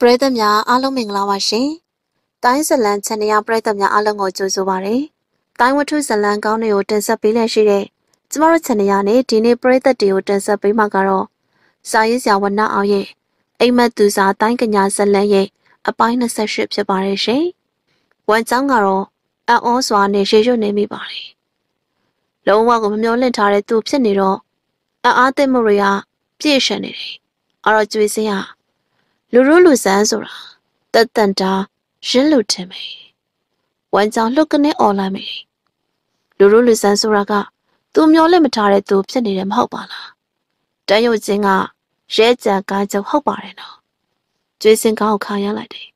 ပရိသတ်များအားလုံးမင်္ဂလာပါရှင်။တိုင်းဇလန်ချန်နယ်ပရိသတ်များအားလုံးကိုကြိုဆိုပါရစေ။တိုင်းဝတ္ထုဇလန်ကောင်းတွေကိုတင်ဆက်ပေးလက်ရှိတဲ့ကျမတို့ချန်နယ်နဲ့ဒီနေ့ပရိသတ်တွေကိုတင်ဆက်ပေးမှာကတော့စာရေးဆရာဝနအောင်ရဲ့အိမ်မက်သူစာတိုင်းကညာဇလန်ရဲ့အပိုင်း28ဖြစ်ပါတယ်ရှင်။ဝန်ကျောင်းကတော့အံ့ဩစွာနဲ့ရေရွတ်နေမိပါတယ်။လုံးဝကိုမမျောလင့်ထားတဲ့သူဖြစ်နေတော့အံ့အားသင့်မှုတွေကပြည့်ရှံနေတယ်။အဲ့တော့ကျွေးစင်းဟာ လူရုလူဆန်းဆိုတာတက်တန်တာရင်းလူထင်မယ်။ဝမ်းကြောင်လှုပ်ကနေអော်လိုက်မယ်။လူရုလူဆန်းဆိုတာကသူမျောလက်မထားတဲ့သူဖြစ်နေတယ်မဟုတ်ပါလား။တန်ရုပ်ချင်းကရဲကြံကားကြုံဟုတ်ပါတယ်နော်။ကျွေးစင်ကောင်းကိုခါရလိုက်တယ်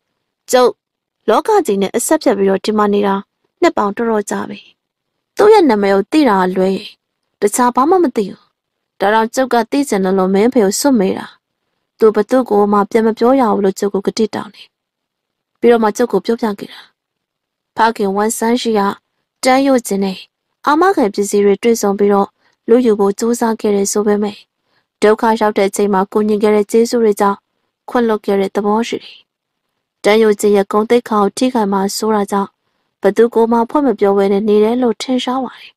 ။ကျုပ်လောကကြီးနဲ့အဆက်ဖြတ်ပြီးတော့ဒီမှာနေတာနှစ်ပေါင်တော်တော်ကြာပြီ။သူ့ရဲ့နာမည်ကိုသိတာလွဲရင်တခြားဘာမှမသိဘူး။ဒါတော့ကျုပ်ကသိချင်တယ်လို့မင်းဖေကိုစွတ်မေးတာ။ သူဘသူ့ကိုမှပြန်မပြောရဘူးလို့ကျုပ်ကိုကတိတောင်းနေပြီးတော့မှကျုပ်ကိုပြောပြခဲ့တာဖခင်ဝန်ဆန်းရှိကတန်းရွတ်ခြင်းနဲ့အာမခံပစ္စည်းတွေတွေ့ဆုံပြီးတော့လူယူဖို့စူးစမ်းခဲ့တယ်ဆိုပေမဲ့ဒုက္ခရောက်တဲ့အချိန်မှာကိုညင်ခဲ့တဲ့ကျေးဇူးတွေကြောင့်ခွင့်လွတ်ခဲ့တဲ့သဘောရှိတယ်တန်းရွတ်ခြင်းရဲ့ဂုံတိတ်ခါကိုထိခိုက်မှဆိုတာကြောင့်ဘသူကိုမှဖွင့်မပြောဘဲနဲ့နေတယ်လို့ထင်ရှားပါတယ်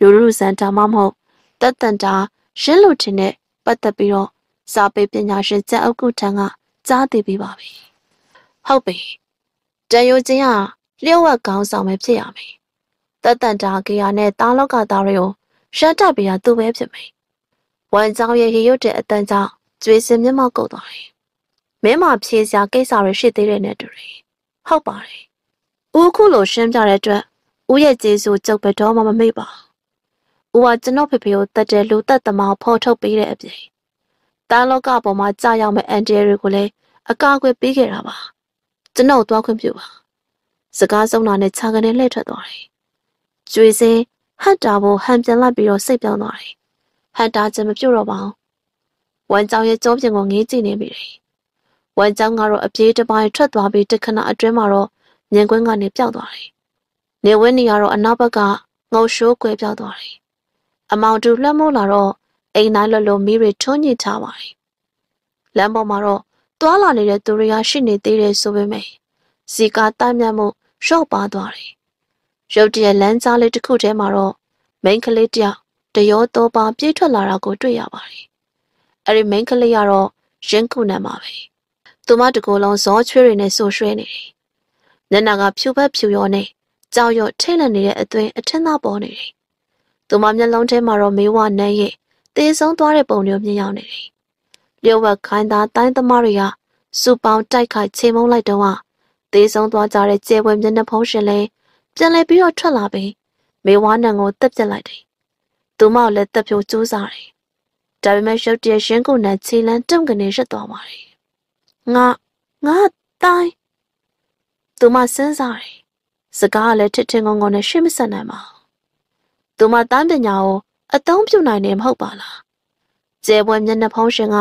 လူလူစံတာမှမဟုတ်တက်တန်တာရှင်းလို့ထင်တဲ့ပတ်သက်ပြီးတော့ စာပေပညာရှင်ကျန်အုပ်ကုထံကကြားသိပြီးပါပြီ။ဟုတ်ပြီ။တန်ရိုချင်းကလျှို့ဝှက်ကောင်းဆောင်ပဲဖြစ်ရမယ်။တတန်တာကေယာနဲ့တာလောကသားတွေကိုရှတ်တပြရာသူ့ပဲဖြစ်မယ်။ဝမ်ကြောင်ရဲ့ရေရွတ်တဲ့အတန်ကြောင့်ကျွေးစင်မျက်မှောက်ကုတ်သွားတယ်။မင်းမဖြေစရာကိစ္စတွေရှိသေးတယ်နဲ့တူတယ်။ဟုတ်ပါတယ်။ဦးခုလိုရှင်းပြတဲ့အတွက်ဦးရဲ့ကျေးဇူးကြုတ်ပဲတော့မှမမေ့ပါဘူး။ဦးကကျွန်တော်ဖေဖေကိုတတ်တဲ့လူသက်သမားဖော်ထုတ်ပေးတဲ့အပြင် တားလောကပေါ်မှာကြာရောက်မဲ့အန်တီတွေကိုလည်းအကာအကွယ်ပေးခဲ့တာပါကျွန်တော်သွားခွင့်ပြုပါစကားဆုံးတာနဲ့ခြာကနေလှည့်ထွက်သွားတယ်ကျွေစင်းဟတ်တာဖို့ဟန်ပြန်လိုက်ပြီးတော့စိတ်ပြောင်းသွားတယ်ဟတ်တာချက်မပြုတ်တော့ပါဘူးဝမ်ကြောင်ရဲ့ကြောပြင်ကိုငေးကြည့်နေပြီတယ်ဝမ်ကြောင်ကတော့အပြေးတစ်ပိုင်းထွက်သွားပြီးတခဏအတွင်းမှာတော့မြင်ကွင်းကနေပျောက်သွားတယ်နေဝင်းနေကတော့အနောက်ဘက်ကငုံရှိုးကွယ်ပြောက်သွားတယ်အမောင်တူလှမ်းမိုးလာတော့ အိမ်တိုင်းလွတ်လွတ်မီးတွေထွန်းညှိထားပါတယ်။လမ်းပေါ်မှာတော့တွာလာနေတဲ့သူတွေကရှိနေသေးတယ်ဆိုပေမဲ့စီကာတမ်းမြတ်မှုရှော့ပါသွားတယ်။ရုတ်တရက်လမ်းကြားလေးတစ်ခုထဲမှာတော့မိန်းကလေးတယောက်တရောတော့ပါပြေးထွက်လာတာကိုတွေ့ရပါတယ်။အဲဒီမိန်းကလေးကတော့ရင်းခုနံပါပဲ။သူမတကူလုံးဇောချွေးတွေနဲ့ဆူရွှဲနေတယ်။မျက်နှာကဖြူဖက်ဖြူရောနဲ့ကြောက်ရွံ့ထိတ်လန့်နေတဲ့အသွင်အထင်းသားပေါ်နေတယ်။သူမမျက်လုံးထဲမှာတော့မေးဝနန်းရဲ့ သေဆုံးသွားတဲ့ပုံမျိုးမြင်ရောက်နေတယ်။လျှို့ဝှက်ခိုင်းသားတိုင်းသမားတွေကစူပေါင်းတိုက်ခိုက်ချိန်မုံလိုက်တော့သေဆုံးသွားကြတဲ့ကျဲပွဲမျက်နှာဖုံးရှင်လဲပြန်လဲပြီးတော့ထွက်လာပြီးမေဝါနံကိုတက်ပြစ်လိုက်တယ်။သူမောက်လည်းတက်ဖြိုးကျိုးစားတယ်။ဒါပေမဲ့ရုပ်တရက်ရှင်းကုန်နဲ့ခြေလန်းတုံကနေရက်သွားပါတယ်။ငါငါတိုင်းသူမစဉ်းစားတယ်။စကားကလည်းထစ်ထင်ငုံငုံနဲ့ရှေ့မဆက်နိုင်ပါဘူး။သူမတန်းပညာကို အသုံးပြုနိုင်တယ်မဟုတ်ပါလားကျဲပွဲမျက်နှာဖုံးရှင်က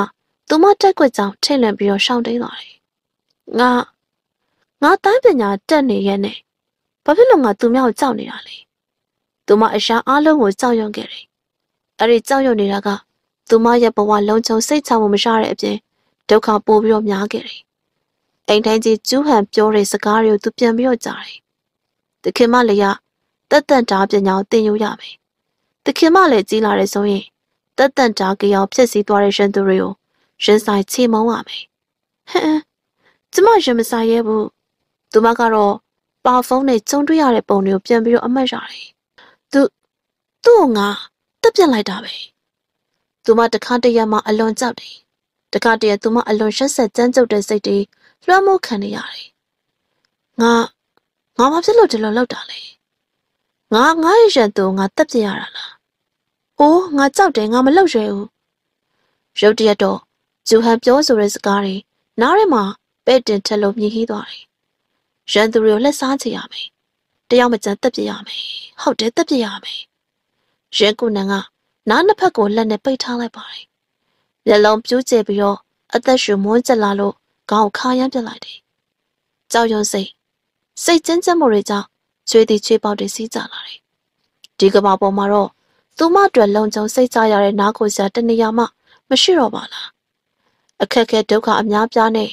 သူမတက်ခွက်ကြောင်ထိတ်လန့်ပြီးတော့ရှောင်းတိန်သွားတယ်ငါငါတိုင်းပညာတက်နေရဲ့နဲ့ဘာဖြစ်လို့ငါသူမြောက်ကြောက်နေတာလဲသူမအရှာအားလုံးကိုကြောက်ရွံ့ခဲ့တယ်အဲ့ဒီကြောက်ရွံ့နေတာကသူမရဲ့ဘဝလုံးချုံစိတ်ချမှုမရတဲ့အပြင်ဒုက္ခပိုပြီးတော့များခဲ့တယ်အိမ်တိုင်းကြီးကျူးဟန်ပြောတဲ့စကားတွေကိုသူပြန်ပြီးတော့ကြားတယ်တခင်မလေးကတက်တန်တာပညာကိုသင်ယူရမယ် တခင်မလည်းကြီးလာတယ်ဆိုရင်တက်တန်တာကြောင်ဖြစ်စီသွားတဲ့ရှင်သူတွေကိုရင်ဆိုင်ချေမုံရမယ်ဟမ်ကျမရင်မဆိုင်ရဲဘူးသူမကတော့ပါဖုန်းနဲ့ကျုံတွေ့ရတဲ့ပုံတွေကိုပြန်ပြီးတော့အမှတ်ရတယ်သူသူ့ကိုငါတက်ပြက်လိုက်တာပဲသူမတခါတရမှအလွန်ကြောက်တယ်တခါတရသူမအလွန်ရှက်ဆက်ကြမ်းကြုတ်တဲ့စိတ်တွေလွှမ်းမိုးခံနေရတယ်ငါငါဘာဖြစ်လို့ဒီလိုလုပ်တာလဲငါငါရဲ့ရန်သူငါတက်ပြက်ရတာလား။ အိုးငါကြောက်တယ်ငါမလောက်ရဲဘူး။ရုတ်တရက်တော့ဂျူဟန်ပြောဆိုတဲ့စကားတွေနားထဲမှာပဲ့တင်ထက်လို့မြည်ဟီးသွားတယ်။ရန်သူတွေကိုလက်စားချရမယ်။တယောက်မကျန်တက်ပြရမယ်။ဟုတ်တယ်တက်ပြရမယ်။ရဲကုနန်ကနားနှစ်ဖက်ကိုလက်နဲ့ပိတ်ထားလိုက်ပါတယ်။မျက်လုံးပြူးကျပြီးတော့အသက်ရှူမွန်းကျလာလို့ခေါင်းခါရမ်းပြလိုက်တယ်။ကြောက်ရွံ့စိတ်စိတ်ကျဉ်းကျပ်မှုတွေကြောင့်ချွေးတီချွေးပေါက်တွေစီးကျလာတယ်။ဒီကဘာပေါ်မှာတော့ သူမအတွက်လုံခြုံစိတ်ချရတဲ့နားကိုစရာတနေရာမှမရှိတော့ပါလားအခက်ခဲဒုက္ခအများပြားနဲ့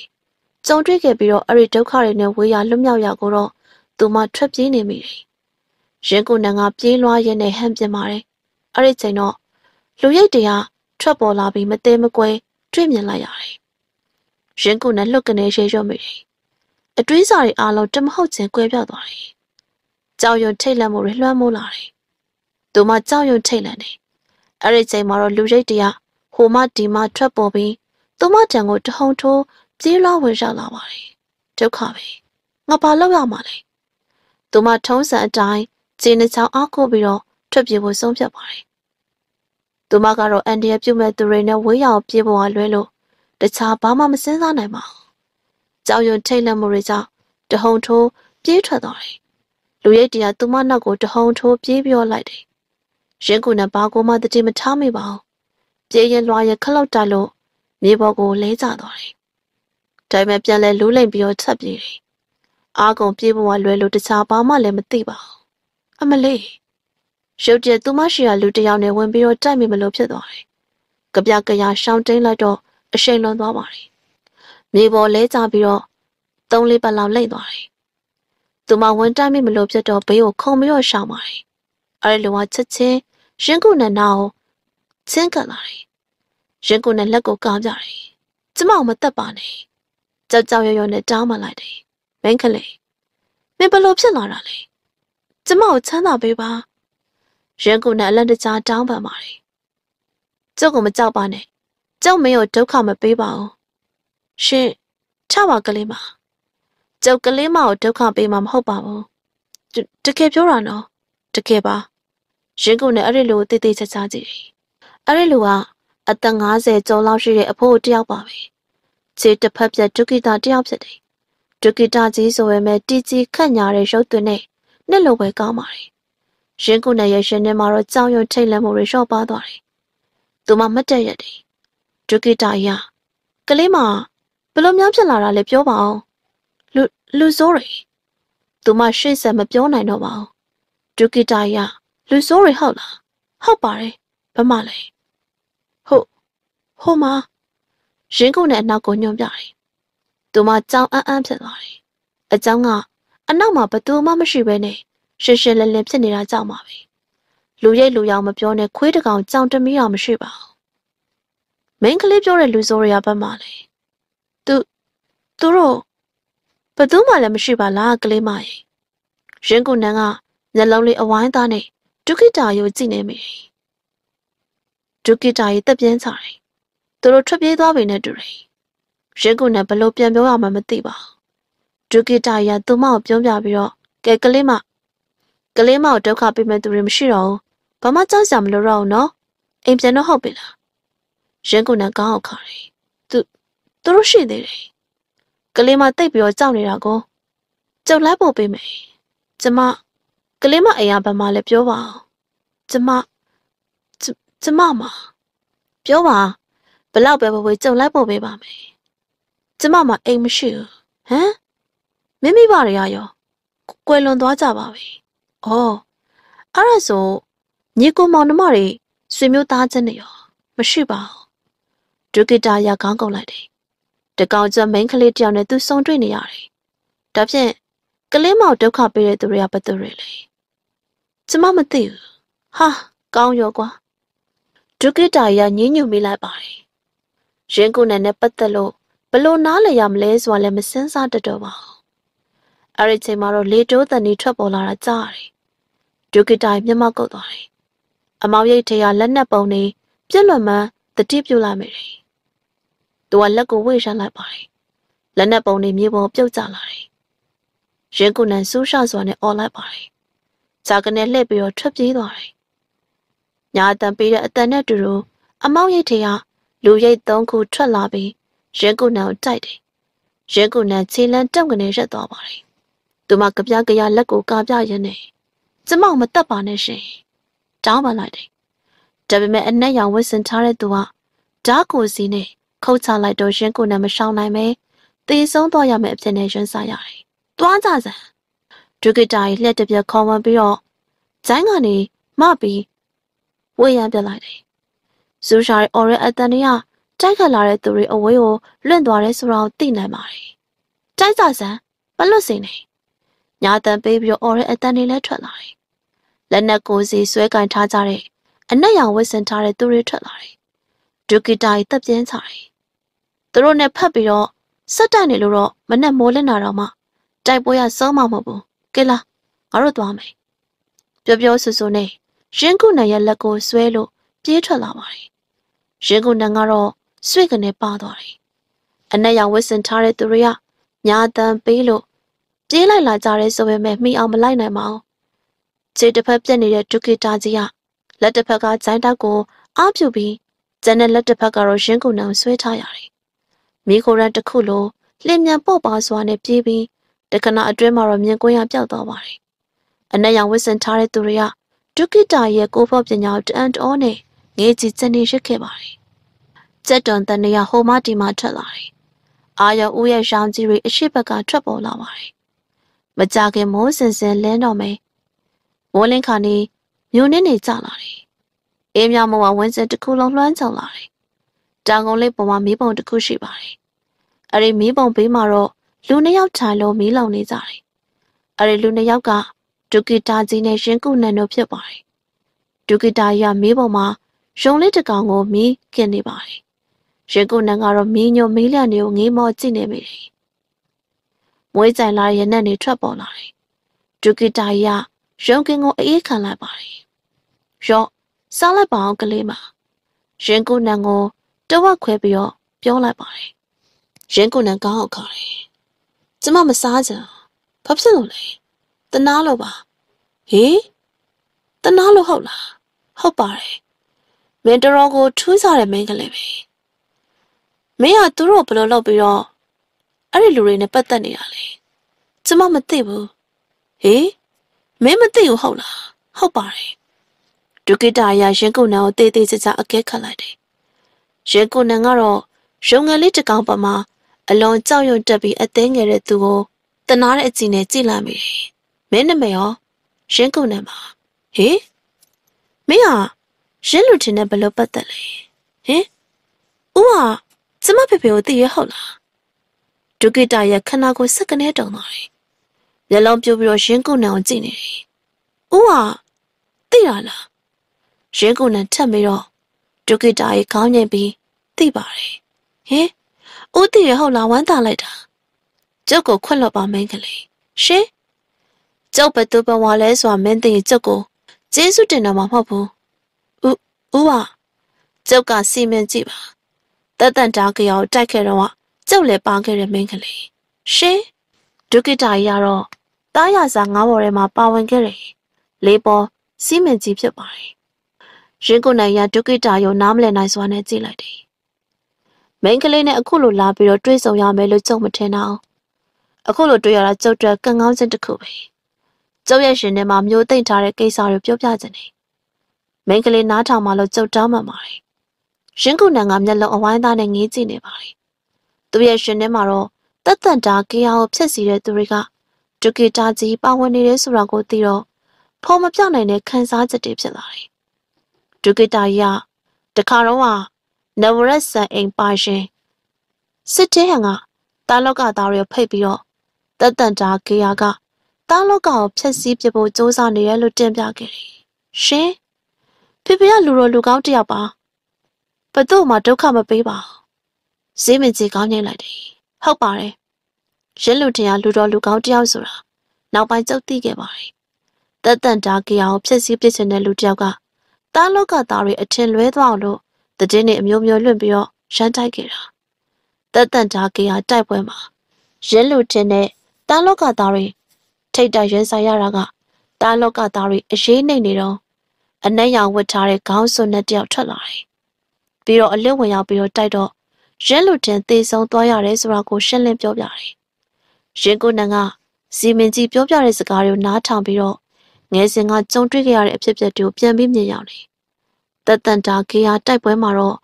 ကြုံတွေ့ခဲ့ပြီးတော့အဲ့ဒီဒုက္ခတွေနဲ့ဝေးရလွတ်မြောက်ရကိုတော့သူမထွက်ပြေးနေမိတယ်။ရင်ကိုနန်ကပြေးလွှားရင်းနဲ့ဟန်ပြပါတယ်။အဲ့ဒီချိန်တော့လူရိတ်တရားထွက်ပေါ်လာပြီးမသေးမကွဲတွေ့မြင်လိုက်ရတယ်။ရင်ကိုနန်လှုပ်ကနေရေရွတ်မိတယ်။အတွေးစာတွေအားလုံးတမဟုတ်ချင်းကွဲပြောက်သွားတယ်။ကြောင်ရွံထိတ်လန့်မှုတွေလွှမ်းမိုးလာတယ်။ သူမကြောင်ရွံထိတ်လန့်တယ်။အဲ့ဒီချိန်မှာတော့လူရိတ်တရားဟိုမှဒီမှထွက်ပေါ်ပြီးသူမတံကိုတဟုန်ထိုးပြေးလွှားဝင်ရောက်လာပါတယ်။ဒုက္ခပဲ။ငါဘာလုပ်ရမှာလဲ။သူမထုံးစံအတိုင်းခြေနှချောင်းအားကိုပြီးတော့ထွက်ပြေးဖို့ဆုံးဖြတ်ပါတယ်။သူမကတော့အန်ဒီရပြုတ်မဲ့သူတွေနဲ့ဝေးရောင်ပြေးဖို့လွဲလို့တခြားဘာမှမစင်စားနိုင်ပါဘူး။ကြောင်ရွံထိတ်လန့်မှုတွေကြောင့်တဟုန်ထိုးပြေးထွက်သွားတယ်။လူရိတ်တရားသူမနောက်ကိုတဟုန်ထိုးပြေးပြောလိုက်တယ်။ ရင်ကူနဲ့ဘာကိုမှတတိမထားမိပါဘူး။ပြေးရင်လွှားရခလောက်တက်လို့မြေပေါ်ကိုလဲကျသွားတယ်။ဒါပေမဲ့ပြန်လဲလူးလိမ့်ပြီးတော့ထပ်ပြေးတယ်။အားကုန်ပြေးဖို့ကလွယ်လို့တခြားဘာမှလည်းမသိပါဘူး။အမလေးရုတ်တရက်သူမရှိရလူတယောက်နဲ့ဝင်ပြီးတော့တိုက်မိမလို့ဖြစ်သွားတယ်။ကြပြကြရရှောင်းတင်းလိုက်တော့အရှိန်လွန်သွားပါတယ်။မြေပေါ်လဲကျပြီးတော့သုံးလေးပတ်လောက်လိမ့်သွားတယ်။သူမဝင်တိုက်မိမလို့ဖြစ်တော့ဘေးကိုခုံပြီးတော့ရှောင်းပါတယ်။အဲဒီလိုကချက်ချင်း ရင်ကုနန္နာကိုချင်းကပ်လာတယ်။ရင်ကုနဲ့လက်ကိုကားပြတယ်။ကျမကိုမတက်ပါနဲ့။ကြောက်ကြောက်ရွံ့ရွံ့နဲ့တောင်းပန်လိုက်တယ်။မင်းကလေးမင်းဘလို့ဖြစ်လာတာလဲ။ကျမကိုချမ်းသာပေးပါ။ရင်ကုနဲ့အလန့်တကြားတောင်းပန်ပါတယ်။ကျုပ်ကမကြောက်ပါနဲ့။ကျုပ်မင်းကိုဒုက္ခမပေးပါဘူး။ရှင်ချပါကလေးမ။ကျုပ်ကလေးမကိုဒုက္ခပေးမှာမဟုတ်ပါဘူး။တကယ်ပြောတာနော်။တကယ်ပါ။ ရင်ကုနဲ့အဲ့ဒီလိုတိတ်တိတ်ချာချာကြည့်တယ်။အဲ့ဒီလိုကအသက်50ကျော်လောက်ရှိတဲ့အဖိုးတယောက်ပါပဲခြေတစ်ဖက်ပြက်ဒုက္ခိတတယောက်ဖြစ်တယ်ဒုက္ခိတကြီးဆိုပေမဲ့တီကြီးခတ်ညာတဲ့ရုပ်သွင်းနဲ့နှစ်လိုပဲကောင်းပါတယ်ရင်းကုနဲ့ရဲ့ရှင်ထဲမှာတော့ကြောင်ရွံထိတ်လန့်မှုတွေလျှော့ပါသွားတယ်သူမမတ်တက်ရက်တယ်ဒုက္ခိတရကလေးမဘလို့များဖြစ်လာတာလဲပြောပါအောင်လူလူစိုးတွေသူမရှေ့ဆက်မပြောနိုင်တော့ပါဘူးဒုက္ခိတရ လူစိုးတွေဟုတ်လားဟုတ်ပါတယ်ဘာမှလဲဟိုမှာရင်းကုန်တဲ့အနောက်ကိုညွှန်ပြတယ်။သူမကြောင်အန်းအန်းဖြစ်သွားတယ်။အကြောင်းကအနောက်မှာဘသူမှမရှိဘဲနဲ့ရှင်းရှင်းလင်းလင်းဖြစ်နေတာကြောက်ပါပဲ။လူရိတ်လူရောင်မပြောနဲ့ခွေးတကောင်ကြောင်တမီးအောင်မရှိပါဘူး။မင်းကလေးပြောတဲ့လူစိုးတွေကဘက်မှလဲ။သူသူတို့ဘသူမှလည်းမရှိပါလားကလေးမရဲ့။ရင်းကုန်နန်းကမျက်လုံးလေးအဝိုင်းသားနဲ့ ဒုက္ခိတာကိုကြည့်နေမိတယ်။ဒုက္ခိတာရဲ့တက်ပြင်းချတယ်သူတို့ထွက်ပြေးသွားပြီနဲ့တူတယ်။ရဲကုနဲ့ဘလို့ပြန်ပြောရမှမသိပါဘူး။ဒုကိတာရသူမကိုပြောပြပြီးတော့ကဲကလေးမကလေးမကိုဒုက္ခပေးမဲ့သူတွေမရှိတော့ဘူး။ဘာမှကြောက်စရာမလိုတော့ဘူးနော်။အိမ်ပြန်တော့ဟုတ်ပြီလား။ရဲကုနဲ့ကောင်းအောင်ခါတယ်။သူသူတို့ရှိသေးတယ်။ကလေးမတိတ်ပြီးတော့ကြောက်နေတာကိုကျုပ်လိုက်ဖို့ပေးမယ်။ကျမ ကလေးမအိမ်ကဘာမှလည်းပြောပါအောင်။ကျမကျမမပြောပါဘလောက်ပဲဘဝကြုံလိုက်ပို့ပေးပါမယ်ကျမမအိမ်မရှိဘူးဟမ်မိမိပါရရောကွယ်လွန်သွားကြပါပြီဩအဲ့ဒါဆိုညီကိုမောင်နှမတွေဆွေမျိုးသားချင်းတွေရောမရှိပါဘူးဒုက္ကတာရကောင်းကုန်လိုက်တယ်တကောင်ကျမိန်းကလေးတယောက်နဲ့သူဆုံတွေ့နေရတယ်ဒါဖြင့်ကလေးမောင်ဒုက္ခပေးတဲ့သူတွေကဘယ်သူတွေလဲ ကျမမသိဘူးဟာကောင်းရောကွာဒုက္ကတာရညင်းညူမိလိုက်ပါတယ်ရင်းကုနဲ့နဲ့ပတ်သက်လို့ဘလို့နားလည်ရမလဲဆိုတာလည်းမစင်းစားတတ်တော့ပါဘူး။အဲ့ဒီချိန်မှာတော့လေတိုးတန်ဒီထွက်ပေါ်လာတာကြားရတယ်။ဒုက္ကတိုင်မျက်မှောက်ကုတ်သွားတယ်။အမောင်ရိတ်ထေကလက်နက်ပုံနေပြက်လွန်မှန်းတတိပြုတ်လာမိတယ်။သူကလက်ကိုဝှေ့ရှလိုက်ပါတယ်။လက်နက်ပုံနေမြေပေါ်ပြုတ်ကျလာတယ်။ရင်းကုနန်ဆူးရှစွာနဲ့អော်လိုက်ပါတယ်။ ဂျာကနေလှည့်ပြီးတော့ထွက်ပြေးသွားတယ်။ညာအတန်ပေးတဲ့အတန်နဲ့တူတူအမောင်ရိတ်ထေကလူရိတ်သုံးခုထွက်လာပြီးရဲကုနန်ကိုတိုက်တယ်။ရဲကုနန်ခြေလန်းတုံကနေရက်သွားပါတယ်။သူမကြပြကြရလက်ကိုကာပြရင်းနဲ့ကျမောင်မတက်ပါနဲ့ရှင်။တောင်းပန်လိုက်တယ်။ဒါပေမဲ့အနက်ရောင်ဝစ်စင်ထားတဲ့သူကဓာကိုစီနဲ့ခုတ်ချလိုက်တော့ရဲကုနန်မရှောင်နိုင်ပဲတေဆုံးသွားရမယ့်အဖြစ်နဲ့ရင်းစားရတယ်။တွားကြစံ ဒုက္ကတာကြီးလက်တပြက်ခေါ်ဝင်ပြီးတော့ဂျိုင်းကနေမပြီးဝေးရပြလိုက်တယ်ဇူရှာရဲ့အော်ရဲအတန်တွေကတိုက်ခတ်လာတဲ့သူတွေအဝေးကိုလွင့်သွားတယ်ဆိုတာကိုသိနိုင်ပါတယ်တိုက်စာဆန်မလွတ်စေနဲ့ညာတန်ပေးပြီးတော့အော်ရဲအတန်တွေလည်းထွက်လာတယ်လက်နက်ကိုစီဆွဲကင်ထားကြတဲ့အနက်ရောင်ဝစ်စင်ထားတဲ့သူတွေထွက်လာတယ်ဒုက္ကိတာကြီးတပ်ပြင်းချတယ်သူတို့နဲ့ဖတ်ပြီးတော့စက်တက်နေလို့တော့မနဲ့မိုးလင်းတာတော့မှတိုက်ပွဲရဆုံးမမဟုတ်ဘူး ကဲလားငါတို့သွားမယ်ပြောပြောဆူဆူနဲ့ရင်းကုနရဲ့လက်ကိုဆွဲလို့ပြေးထွက်လာပါတယ်ရင်းကုနကတော့ဆွေကနေပါသွားတယ်အနက်ရောင်ဝစ်စင်ထားတဲ့သူတွေကညာတန်ပေးလို့ပြေးလိုက်လာကြတဲ့ဆိုပေမဲ့မိအောင်မလိုက်နိုင်ပါဘူးခြေတစ်ဖက်ပြက်နေတဲ့ဒုက္ခိတာကြီးကလက်တစ်ဖက်ကဂျိုင်းတောက်ကိုအားပြုပြီးကျန်တဲ့လက်တစ်ဖက်ကတော့ရင်းကုနကိုဆွဲထားရတယ်မိခိုရန်တစ်ခုလိုလျင်မြန်ပေါ့ပါစွာနဲ့ပြေးပြီး တခဏအတွင်းမှာတော့မြင်ကွင်းရပျောက်သွားပါတယ်အနက်ရောင်ဝစ်စင်ထားတဲ့သူတွေကဒုက္ခိတာရဲ့ကိုဖို့ပညာကိုတအံ့တော်နဲ့ငေးကြည့်စနေရစ်ခဲ့ပါတယ်ကြက်တွန်တန်နေရဟိုမတီမှာထွက်လာတယ်အာရဦးရဲ့ရောင်ကြီးတွေအရှိဘက်ကထွက်ပေါ်လာပါတယ်မကြခင်မိုးစင်စင်လင်းတော့မယ်မိုးလင်းခါနေမြို့နင်းနေကြလာတယ်အေးမြမောဝင်းစင်တစ်ခုလုံးလွှမ်းချောင်လာတယ်တောင်ကုန်းလေးပေါ်မှာမီးပုံတစ်ခုရှိပါတယ်အဲ့ဒီမီးပုံဘေးမှာတော့ လူနှစ်ယောက်ထိုင်လို့မီးလောင်နေကြတယ်အဲ့ဒီလူနှစ်ယောက်ကဒုက္ကိတာကြီးနဲ့ရှင်ကုနန်တို့ဖြစ်ပါတယ်ဒုက္ကိတာကြီးကမီးပုံမှာရုံလေးတစ်ကောင်ကိုမီးကင်နေပါတယ်ရင်ကုနန်ကတော့မင်းညိုမီးလျံတွေကိုငေးမောကြည့်နေမိတယ်။မွေးကြိုင်လာရဲ့နဲ့နေထွက်ပေါ်လာတယ်။ဒုက္ခိတာကြီးကရုံကင်းကိုအေးခံလိုက်ပါတယ်။ရော့စားလိုက်ပါအောင်ကလေးမ။ရင်ကုနန်ကိုတဝက်ခွဲပြီးတော့ပြောလိုက်ပါတယ်။ရင်ကုနန်ကောင်းအောင်ခေါ်တယ်။ ကျမမစားကြ။ဘာဖြစ်လို့လဲ။တနာလို့ပါ။ဟေးတနာလို့ဟုတ်လား။ဟုတ်ပါတယ်။မင်းတော်ကိုထူးစားတဲ့မင်းကလေးပဲ။မင်းကသူတို့ဘယ်လိုလုပ်ပြီးတော့အဲ့ဒီလူတွေနဲ့ပတ်သက်နေတာလဲကျမမသိဘူးဟေးမင်းမသိဘူးဟုတ်လားဟုတ်ပါတယ်ဒုက္ကတာရရင်ကုန်းနန်ကိုတေးသေးချာချာအကဲခတ်လိုက်တယ်ရင်ကုန်းနန်ကတော့ရုံငယ်လေးတစ်ကောင်ပမာ အလွန်ကြောက်ရွံ့တက်ပြီးအသေးငယ်တဲ့သူကိုတနာတဲ့အကြည့်နဲ့ကြည့်လိုက်မိတယ်မင်းနမရောရင်ကုန်းနန်ပါဟေးမင်းဟာရင်လူတင်နဲ့ဘယ်လိုပတ်သက်လဲဟင်ဦးဟာကျမဖေဖေကိုသိရဟုတ်လားဒုက္ကိတရဲ့ခန္ဓာကိုယ်စက်ကနေတုံသွားတယ်မျက်လုံးပြိုးပြီးတော့ရင်းကုနံကိုကြည့်နေတယ်ဦးဟာသိရလားရင်းကုနံထက်ပြီးတော့ဒုက္ကိတရဲ့ခေါင်းငိမ့်ပြီးသိပါတယ်ဟင် ဦးသိရဟုတ်လားဝမ်းသာလိုက်တာကျုပ်ကိုခွင့်လွှတ်ပါမင်းကလေးရှင်ကျုပ်ဘသူဘဝလဲဆိုတာမင်းသိရင်ကျုပ်ကိုကျေးဇူးတင်တော့မှာမဟုတ်ဘူးဦးဦးဟာကျုပ်ကစီမံကြည့်ပါတက်တန်တားကြောင်တိုက်ခဲ့တော့ကျုပ်လည်းပါခဲ့တဲ့မင်းကလေးရှင်ဒုက္ကိတာကြီးကတော့တားရစာငါးဘော်ထဲမှာပါဝင်ခဲ့တယ်လေးပေါ်စီးမင်ကြီးဖြစ်ပါတယ်ရင်ကိုနိုင်ရဒုက္ကိတာရောနားမလည်နိုင်စွာနဲ့ကြည့်လိုက်တယ် မိန်းကလေးနဲ့အခုလိုလာပြီးတော့တွေးဆုံရမယ်လို့ကြုံမထင်တော့အခုလိုတွေ့ရတာကျုပ်တက်ကံကောင်းခြင်းတစ်ခုပဲကျုပ်ရဲ့ရှင်ထဲမှာမျိုးသိမ့်ထားတဲ့ကိစ္စတွေပြောပြခြင်းနေမိန်းကလေးနားထောင်မှလို့ကျုပ်တောင်းမှပါတယ်ရင်းကုနန်ကမျက်လုံးအဝိုင်းသားနဲ့ငေးကြည့်နေပါတယ်။သူရဲ့ရှင်ထဲမှာတော့တက်တန်တာကေယာကိုဖြစ်စီတဲ့သူတွေကဒုကေတာကြီးပါဝင်နေတယ်ဆိုတာကိုသိတော့ဖော်မပြနိုင်တဲ့ခံစားချက်တွေဖြစ်လာတယ်။ဒုကေတာကြီးကတခါတော့က နဝရက်ဆန်အိမ်ပါရှင်စစ်တဲဟန်ကတာလောက်ကသားတွေဖိတ်ပြီးတော့တက်တန်တာကေယာကတာလောက်ကကိုဖျက်ဆီးပစ်ဖို့စ조사နေရလို့တင်ပြခဲ့တယ်။ရှင်ဖေဖေကလူတော်လူကောင်းတယောက်ပါဘသူ့မှာဒုက္ခမပေးပါဘူးဈေးမကြီးကောင်းငိမ့်လိုက်တယ်ဟုတ်ပါတယ်ရင်းလူတရားလူတော်လူကောင်းတယောက်ဆိုတာနောက်ပိုင်းကြုတ်သိခဲ့ပါတယ်တက်တန်တာကီယာကိုဖျက်ဆီးပစ်ချင်တဲ့လူတယောက်ကတားလောက်ကသားတွေအထင်လွဲသွားအောင်လို့ တည်င်းနေအမျိုးမျိုးလွင့်ပြီးတော့ရမ်းတိုက်ခဲ့တာတက်တန်တာကီယာတိုက်ပွဲမှာရင်းလူတင်တဲ့တားလောက်ကသားတွေထိတ်တိုက်ရင်ဆိုင်ရတာကတားလောက်ကသားတွေအရေးနှိမ့်နေတော့အနက်ရောင်ဝတ်ထားတဲ့ခေါင်းစွပ်နဲ့တယောက်ထွက်လာတယ်ပြီးတော့အလစ်ဝင်ရောက်ပြီးတော့တိုက်တော့ရဲလူတင်သေဆုံးသွားရတယ်ဆိုတာကိုရှင်းလင်းပြောပြတယ်။ရင်ကိုနန်ကစီမင်ကြီးပြောပြတဲ့စကားတွေကိုနားထောင်ပြီးတော့ငယ်စဉ်ကကြုံတွေ့ခဲ့ရတဲ့အဖြစ်အပျက်တွေကိုပြန်ပြီးမြင်ရောက်တယ်။ တတန်တာကေယာတိုက်ပွဲမှာတော့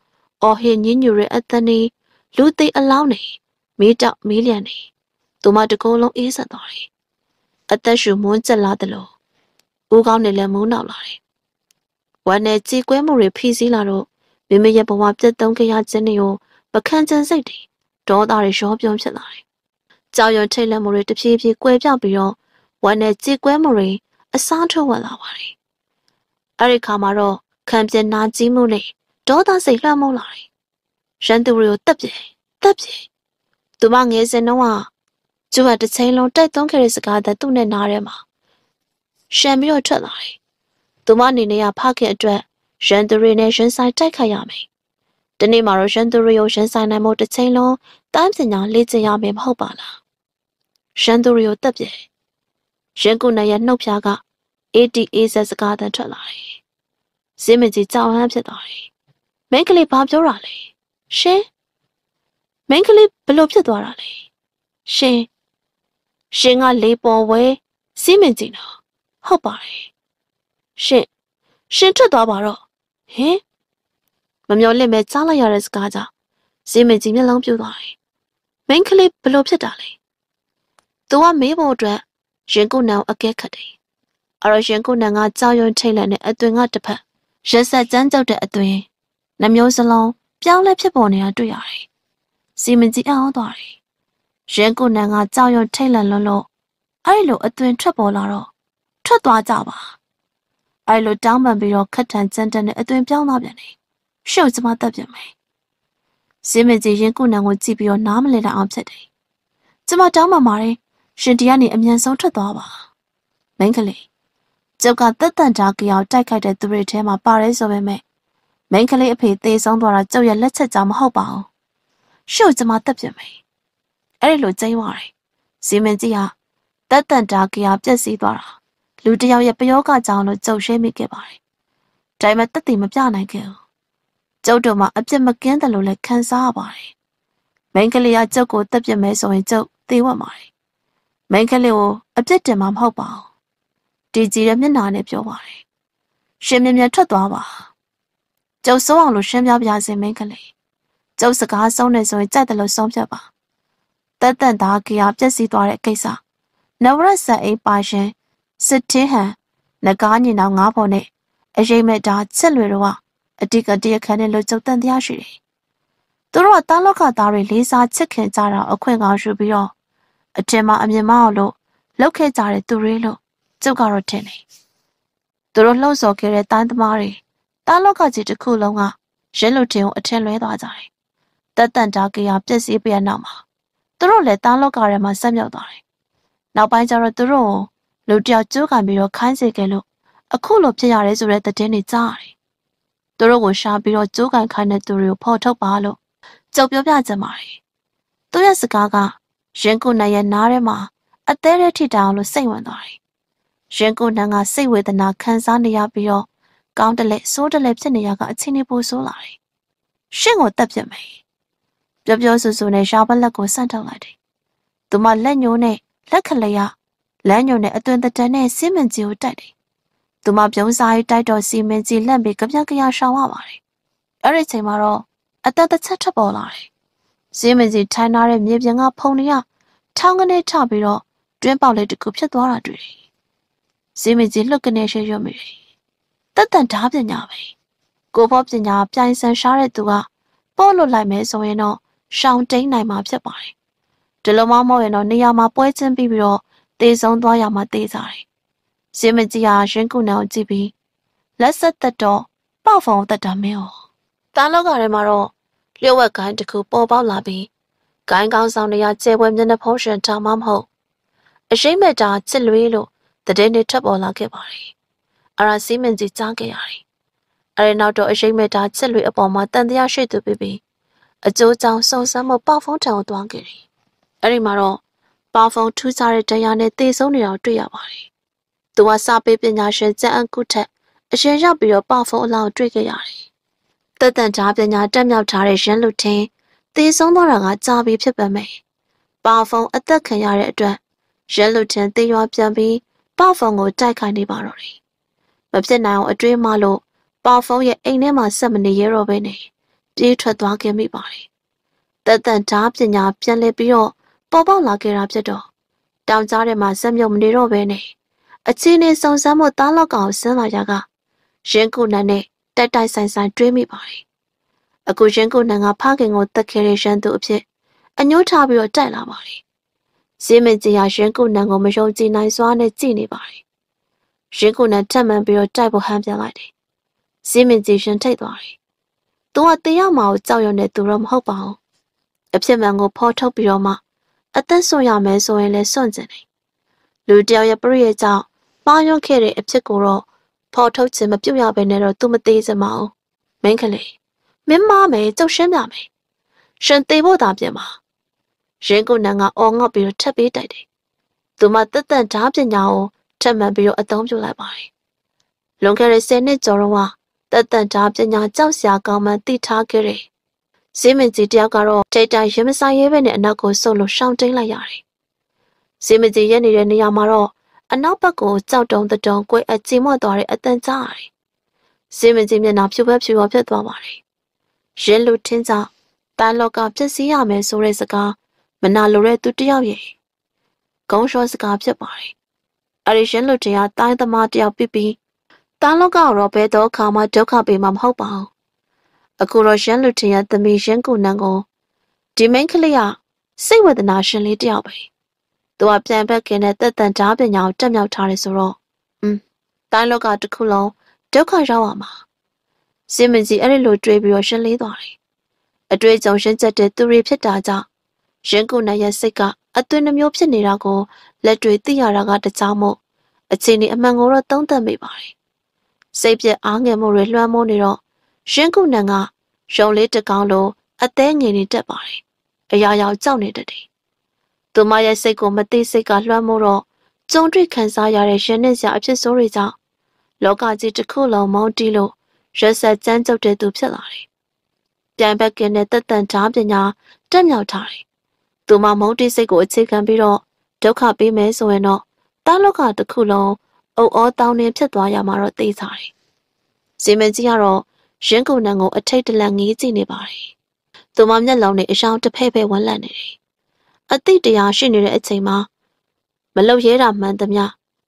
အော်ဟင်ညညူရဲ့အသက်နေလူသိအလောင်းနေမီးတောက်မီးလျံနေသူမတကုံးလုံးအေးဆက်သွားတယ်။အသက်ရှူမွန်းကျက်လာတယ်လို့ဦးကောင်းနေလည်းမုန်းနောက်လာတယ်။ဝမ်းနဲ့ကြေကွဲမှုတွေဖိစီးလာတော့မိမိရဲ့ဘဝပြတ်သုံးခဲ့ရခြင်းတွေကိုမခံချင်စိတ်တွေဒေါသတွေရောပြုံးဖြစ်လာတယ်။ကြောင်ရွံထိတ်လက်မှုတွေတဖြည်းဖြည်းကွဲပြောက်ပြီးတော့ဝမ်းနဲ့ကြေကွဲမှုတွေအစားထိုးဝင်လာပါတယ်။အဲ့ဒီခါမှာတော့ ခံပြနာကြီးမှုနဲ့ဒေါသစိတ်လွှမ်းမိုးလာတယ်။ရန်သူတွေကိုတက်ပြေတက်ပြေသူမငယ်စဉ်တော့ကျူကတစ်ချိန်လုံးတိုက်သွင်းခဲ့တဲ့စကားသက်သူ့နဲ့နားထဲမှာရှံပြီးတော့ထွက်လာတယ်။သူမအနေနဲ့ဖခင်အတွက်ရန်သူတွေနဲ့ရင်ဆိုင်တိုက်ခိုက်ရမယ်။ဒီနေ့မှာတော့ရန်သူတွေကိုရင်ဆိုင်နိုင်ဖို့တစ်ချိန်လုံးတန်းပညာလေ့ကျင့်ရမယ်မဟုတ်ပါလား။ရန်သူတွေကိုတက်ပြေရင်ကုနိုင်ရဲ့နှုတ်ဖျားက ATA ဇက်စကားတန်ထွက်လာတယ်။ ဇင်းမကြီးကြောက်ဟန်းဖြစ်သွားတယ်။မိန်းကလေးဘာပြောတာလဲ။ရှင်မိန်းကလေးဘလို့ဖြစ်သွားတာလဲ။ရှင်ရှင်ကလေးပေါ်ဝဲစီးမင်ကြီးနော်ဟုတ်ပါတယ်ရှင်ရှင်ထွက်သွားပါတော့ဟင်မမျော်လင့်ပဲကြားလိုက်ရတဲ့စကားကြောင့်စီးမင်ကြီးမျက်လုံးပြိုသွားတယ်မိန်းကလေးဘလို့ဖြစ်တာလဲသူကမေးဖို့အတွက်ရင်ကုနံအကဲခတ်တယ်အရရင်ကုနံကကြောက်ရွံ့ထိတ်လန့်တဲ့အသွင်ကတစ်ဖက် ရက်ဆက်ကြမ်းကြုတ်တဲ့အသွင်နှမျိုးစလုံးပြောင်းလဲဖြစ်ပေါ်နေတာတွေ့ရတယ်စီမင်ကြီးအောင်းသွားတယ်ရင်ကုနံကကြောက်ရွံ့ထိတ်လန့်လွန်းလို့အဲ့လိုအသွင်ထွက်ပေါ်လာတော့ထွက်သွားကြပါအဲ့လိုတောင်းပန်ပြီးတော့ခက်ထန်ကြမ်းတမ်းတဲ့အသွင်ပြောင်းသွားပြန်တယ်ရှုပ်ကျမတက်ပြန်မယ်စင်းမကြီးရင်ကုနံကိုကြည့်ပြီးတော့နားမလည်တဲ့အောင်ဖြစ်တယ်ကျမတောင်းပန်ပါတယ်ရှင်တရားနေအမြန်ဆုံးထွက်သွားပါမင်းကလေး ကျုပ်ကတက်တန်တာကြောင်တိုက်ခိုက်တဲ့သူတွေထဲမှာပါတယ်ဆိုပေမဲ့မင်းကလေးအဖေသေဆုံးသွားတာကျုပ်ရဲ့လက်ချက်ကြောင့်မဟုတ်ပါဘူးရှုပ်ကျမတက်ပြန်မယ်အဲ့ဒီလိုကျင်းသွားတယ်ဇီမင်ကြီးဟာတက်တန်တာကြောင်ပြက်စီးသွားတာလူတယောက်ရဲ့ပယောဂကြောင့်လို့ကြုံရှဲမိခဲ့ပါတယ်ဒါပေမဲ့တက်တည်မပြနိုင်ခဲ့ဘူးကျုပ်တို့မှအပြစ်မကင်းတယ်လို့လည်းခံစားရပါတယ်မင်းကလေးကကျုပ်ကိုတက်ပြမယ်ဆိုရင်ကျုပ်သေဝတ်ပါတယ်မိန်းကလေးကိုအပြစ်တင်မှာမဟုတ်ပါဘူး ဒီကြီးရဲ့မျက်နှာနဲ့ပြောပါတယ်ရှင်မြင်မြင်ထွက်သွားပါကျုပ်ဆုံးအောင်လို့ရှင်းပြပြစေမိန်းကလေးကျုပ်စကားဆုံးနေဆိုရင်ကြိုက်တယ်လို့ဆုံးဖြတ်ပါတက်တန်သားကြီးကပြက်စီးသွားတဲ့ကိစ္စနဝရဆက်အိပါရှင်စစ်တင်းဟန်ငကားညင်အောင်ငါးဖို့နဲ့အရေးမဲ့တာချက်လွယ်တော့အတိကတရခန်းနဲ့လို့ကြုံတန်တရားရှိတယ်သူတို့ကတားလောက်ကသားတွေလေးစားချစ်ခင်ကြတာအခွင့်ကောင်းယူပြီးတော့အထင်မှာအမြင်မအောင်လို့လောက်ခဲ့ကြတဲ့သူတွေလို့ ကျုပ်ကတော့ထင်တယ်။သူတို့လှုပ်ဆော်ခဲ့တဲ့တိုင်းသမားတွေတားလောက်ကကြီးတစ်ခုလုံးကရင်းလူတင်ကိုအထင်လွဲသွားကြတယ်။တက်တန်တာကရပြည့်စည်ပြနောက်မှာသူတို့လည်းတားလောက်ကထဲမှာဆက်မြောက်သွားတယ်။နောက်ပိုင်းကျတော့သူတို့ကိုလူတယောက်ကျိုးကန်ပြီးတော့ခိုင်းစေခဲ့လို့အခုလိုဖြစ်ရတယ်ဆိုတဲ့သတင်းတွေကြားရတယ်။သူတို့ကိုရှာပြီးတော့ကျိုးကန်ခိုင်းတဲ့သူတွေကိုဖော်ထုတ်ပါလို့ကြုံပြောပြကြပါတယ်။သူရဲ့စကားကရင်ကုနန်ရဲ့နားထဲမှာအသေးတဲ့ထိတောင်လို့စိတ်ဝင်သွားတယ်။ ရင်ကုနန်ကစိတ်ဝေဒနာခံစားနေရပြီးတော့ကောင်းတလဲစိုးတလဲဖြစ်နေရကအချင်းနေပိုဆိုးလာတယ်။ရှင့်ကိုတက်ပြစ်မယ်။ပြောပြောဆူဆူနဲ့ရှားပလက်ကိုဆန့်ထုတ်လိုက်တယ်။သူမလက်ညိုးနဲ့လက်ခလျာလမ်းညိုနဲ့အသွင်တတန်နဲ့စီမင်ကြီးကိုတိုက်တယ်။သူမပြုံးစားရေးတိုက်တော့စီမင်ကြီးလက်ပြီးကြပြကြရရှောင်ရပါတယ်။အဲ့ဒီချိန်မှာတော့အသက်တစ်ချက်ထွက်ပေါ်လာတယ်။ဈေးမကြီးထိုင်ထားတဲ့မြေပြင်ကဖုန်ရထောင်းကနေထပြီးတော့တွင်းပေါက်လေးတစ်ခုဖြစ်သွားတာတွေ့တယ်။ ဈေးမကြီးလှုပ်ကနေရှေ့ရွတ်မိတယ်။တက်တန်ဓာပညာပဲ။ကိုဘောပညာပြိုင်ဆန်ရှားတဲ့သူကပို့လွတ်လိုက်မယ်ဆိုရင်တော့ရှောင်တိန်နိုင်မှာဖြစ်ပါတယ်။ဒီလိုမှမဟုတ်ရင်တော့နေရာမှာပွဲချင်းပြီးပြီးတော့တေဆုံးသွားရမှာတေးကြတယ်။ဈေးမကြီးဟာရင်ကုနန်ကိုကြည့်ပြီးလက်ဆက်သက်တော့ပေါ့ဖုံသက်တာမင်း哦။တားလောက်ကထဲမှာတော့လျှို့ဝှက်ကိုင်းတစ်ခုပေါ်ပေါက်လာပြီးဂိုင်းကောင်းဆောင်တွေကကျဲပွဲမျက်နှာဖုံးရှင်တောင်မှမဟုတ်အရှိမက်တာချစ်လွေးလို့ တည်င်းတွေထွက်ပေါ်လာခဲ့ပါတယ်။အရာစီမင်ကြီးကြားခဲ့ရတယ်။အဲဒီနောက်တော့အရှိမက်တာချစ်လွေးအပေါ်မှာတန်တရားရှိသူပြီးပြီးအကျိုးကြောင့်စုံစမ်းမှုပေါဖုံးထံကိုတွားခဲ့တယ်။အဲဒီမှာတော့ပေါဖုံးထူးခြားတဲ့တရားနဲ့သေဆုံးနေတာတွေ့ရပါတယ်။သူကစာပေပညာရှင်ကျန်အကုထက်အရင်ရောက်ပြီးတော့ပေါဖုံးအလောင်းတွေ့ခဲ့ရတယ်။တက်တန်ကြားပညာတက်မြောက်ထားတဲ့ရန်လူထင်းသေဆုံးသွားတာကကြာပြီဖြစ်ပေမဲ့ပါဖုံအသက်ခံရတဲ့အတွက်ရဲလူချင်းသေရွာပြန်ပြီး ပါဖုံကိုတိုက်ခိုက်နေပါတော့တယ်။မဖြစ်နိုင်အောင်အတွေးမှလို့ပါဖုံရဲ့အိမ်ထဲမှာဆက်မနေရတော့ဘဲနဲ့ပြေးထွက်သွားခဲ့မိပါတယ်။တသက်ဓာပညာပြန်လဲပြီးတော့ပေါ်ပေါက်လာခဲ့တာဖြစ်တော့တောင်ကြားထဲမှာဆက်မြုပ်မနေတော့ဘဲနဲ့အချင်းနေစုံစမ်းမှုတားလောက်ကောင်ဆင်းလာကြကရင်ကုနန်းနဲ့တက်တိုက်ဆိုင်ဆိုင်တွေးမိပါတယ်အခုရင်ကိုနန်ကဖခင်ကိုတက်ခဲ့တဲ့ရန်သူအဖြစ်အညှိုးထားပြီးတော့တိုက်လာပါလေ စင်းမင်းကြီးဟာရင်ကုနန်ကိုမယုံကြည်နိုင်စွာနဲ့ကြည်နေပါတယ်ရင်ကုနန်ထပ်မံပြီးတော့တိုက်ဖို့ဟန်ပြန်လိုက်တယ်စင်းမင်းကြီးရှင်ထိတ်သွားတယ်သူကတရားမကိုကြောက်ရွံ့တဲ့သူတော့မဟုတ်ပါဘူးအဖြစ်မှန်ကိုဖော်ထုတ်ပြီးတော့မှအသက်ဆုံးရမယ်ဆိုရင်လည်းစွန့်ကျင်တယ်လူတယောက်ရဲ့ပြည့်ရဲ့ကြောင့်မှားယွင်းခဲ့တဲ့အဖြစ်ကိုတော့ဖော်ထုတ်ခြင်းမပြုတ်ရဘဲနဲ့တော့သူမသေးစမအောင်မင်းကလေးမင်းမားမယ်ကြောက်ရှင်းပြမယ်ရှင်သေးဖို့သာပြင်ပါ ရင်ကုနန်ကအော်ငေါ့ပြီးတော့ထပ်ပေးတိုက်တယ်သူမတက်တန်ဓာပညာကိုထပ်မံပြီးတော့အသုံးပြုလိုက်ပါတယ်လွန်ခဲ့တဲ့10နှစ်ကျော်တော့တက်တန်ဓာပညာကြောက်စရာကောင်းမှသိထားခဲ့တယ်ဈေးမင်ကြီးတယောက်ကတော့ထိတ်တိုင်ရင်မဆိုင်ရဲပဲနဲ့အနောက်ကိုဆုတ်လို့ရှောင်တိန်လိုက်ရတယ်ဈေးမကြီးရက်နေတဲ့နေရာမှာတော့အနောက်ဘက်ကိုကြောက်တုံတတုံကွဲအကျီမော့သွားတဲ့အတန်ကြားရတယ်။ဈေးမကြီးမျက်နှာဖြူပဲဖြူရောဖြစ်သွားပါတယ်။ရင်းလူထင်းကြောင့်တန်လောကပြည့်စည်ရမယ်ဆိုတဲ့စကား မနာလိုတဲ့သူတယောက်ရဲ့ဂုံးလျှောစကားဖြစ်ပါတယ်။အဲဒီရင်းလူတရားတိုင်းသမားတယောက်ပြီးပြီးတန်လောကတော့ဘယ်တော့ခါမှဒုက္ခပေးမှာမဟုတ်ပါဘူး။အခုတော့ရင်းလူထင်ရဲ့သမီးရင်းကိုနန်းကိုဒီမိန်းကလေးကစိတ်ဝေဒနာရှင်လေးတယောက်ပဲ။သူကပြန်ဘက်ကင်းတဲ့တက်တန်ဓာပညာကိုတက်မြောက်ထားတယ်ဆိုတော့อืมတိုင်းလောကတစ်ခုလုံးဒုက္ခရောက်ရမှာစင်မကြီးအဲ့ဒီလိုတွေးပြီးတော့ရှင်းလေးသွားတယ်အတွေ့အကြုံရှင်းချက်တဲ့သူတွေဖြစ်တာကြောင့် ရင်ကုနိုင်ရဲ့စိတ်ကအသွင်နှမျိုးဖြစ်နေတာကိုလက်တွေသိရတာကတကြောင်မို့အချိန်ဒီအမှန်ကိုတော့သုံးသပ်မိပါတယ်စိတ်ပြက်အားငယ်မှုတွေလွှမ်းမိုးနေတော့ရင်ကုနန်ကရုံလေးတကောင်လိုအသေးငယ်နေတတ်ပါတယ်အရာရာကြောက်နေတတ်တယ်သူမရဲ့စိတ်ကိုမသိစိတ်ကလွှမ်းမိုးတော့ကြုံတွေ့ခံစားရတဲ့ရှင်နဲ့စရာအဖြစ်ဆိုးတွေကြောင့်လောကကြီးတစ်ခုလုံးမောင်းတီးလို့ရက်ဆက်ကြမ်းကြုတ်တဲ့သူဖြစ်လာတယ်။ပြန်ဘက်ကင်းတဲ့တက်တန်ဓာပညာတက်မြောက်ထားတယ်။ သူမမုန်းတီးစိတ်ကိုအခြေခံပြီးတော့ဒုက္ခပေးမယ်ဆိုရင်တော့တားလောကတစ်ခုလုံးအုပ်အောတောင်းနေဖြစ်သွားရမှာတော့သိစားတယ်။ဇေမန်ကြီးကတော့ရင်းကုန်နံကိုအထိတ်တလန့်ငေးကြည့်နေပါတယ်။သူမမျက်လုံးနဲ့အရှောင်းတစ်ဖက်ဖက်ဝန်းလန့်နေတယ်အသိတရားရှိနေတဲ့အချိန်မှာမလှုပ်ရဲတာမှန်သမျှ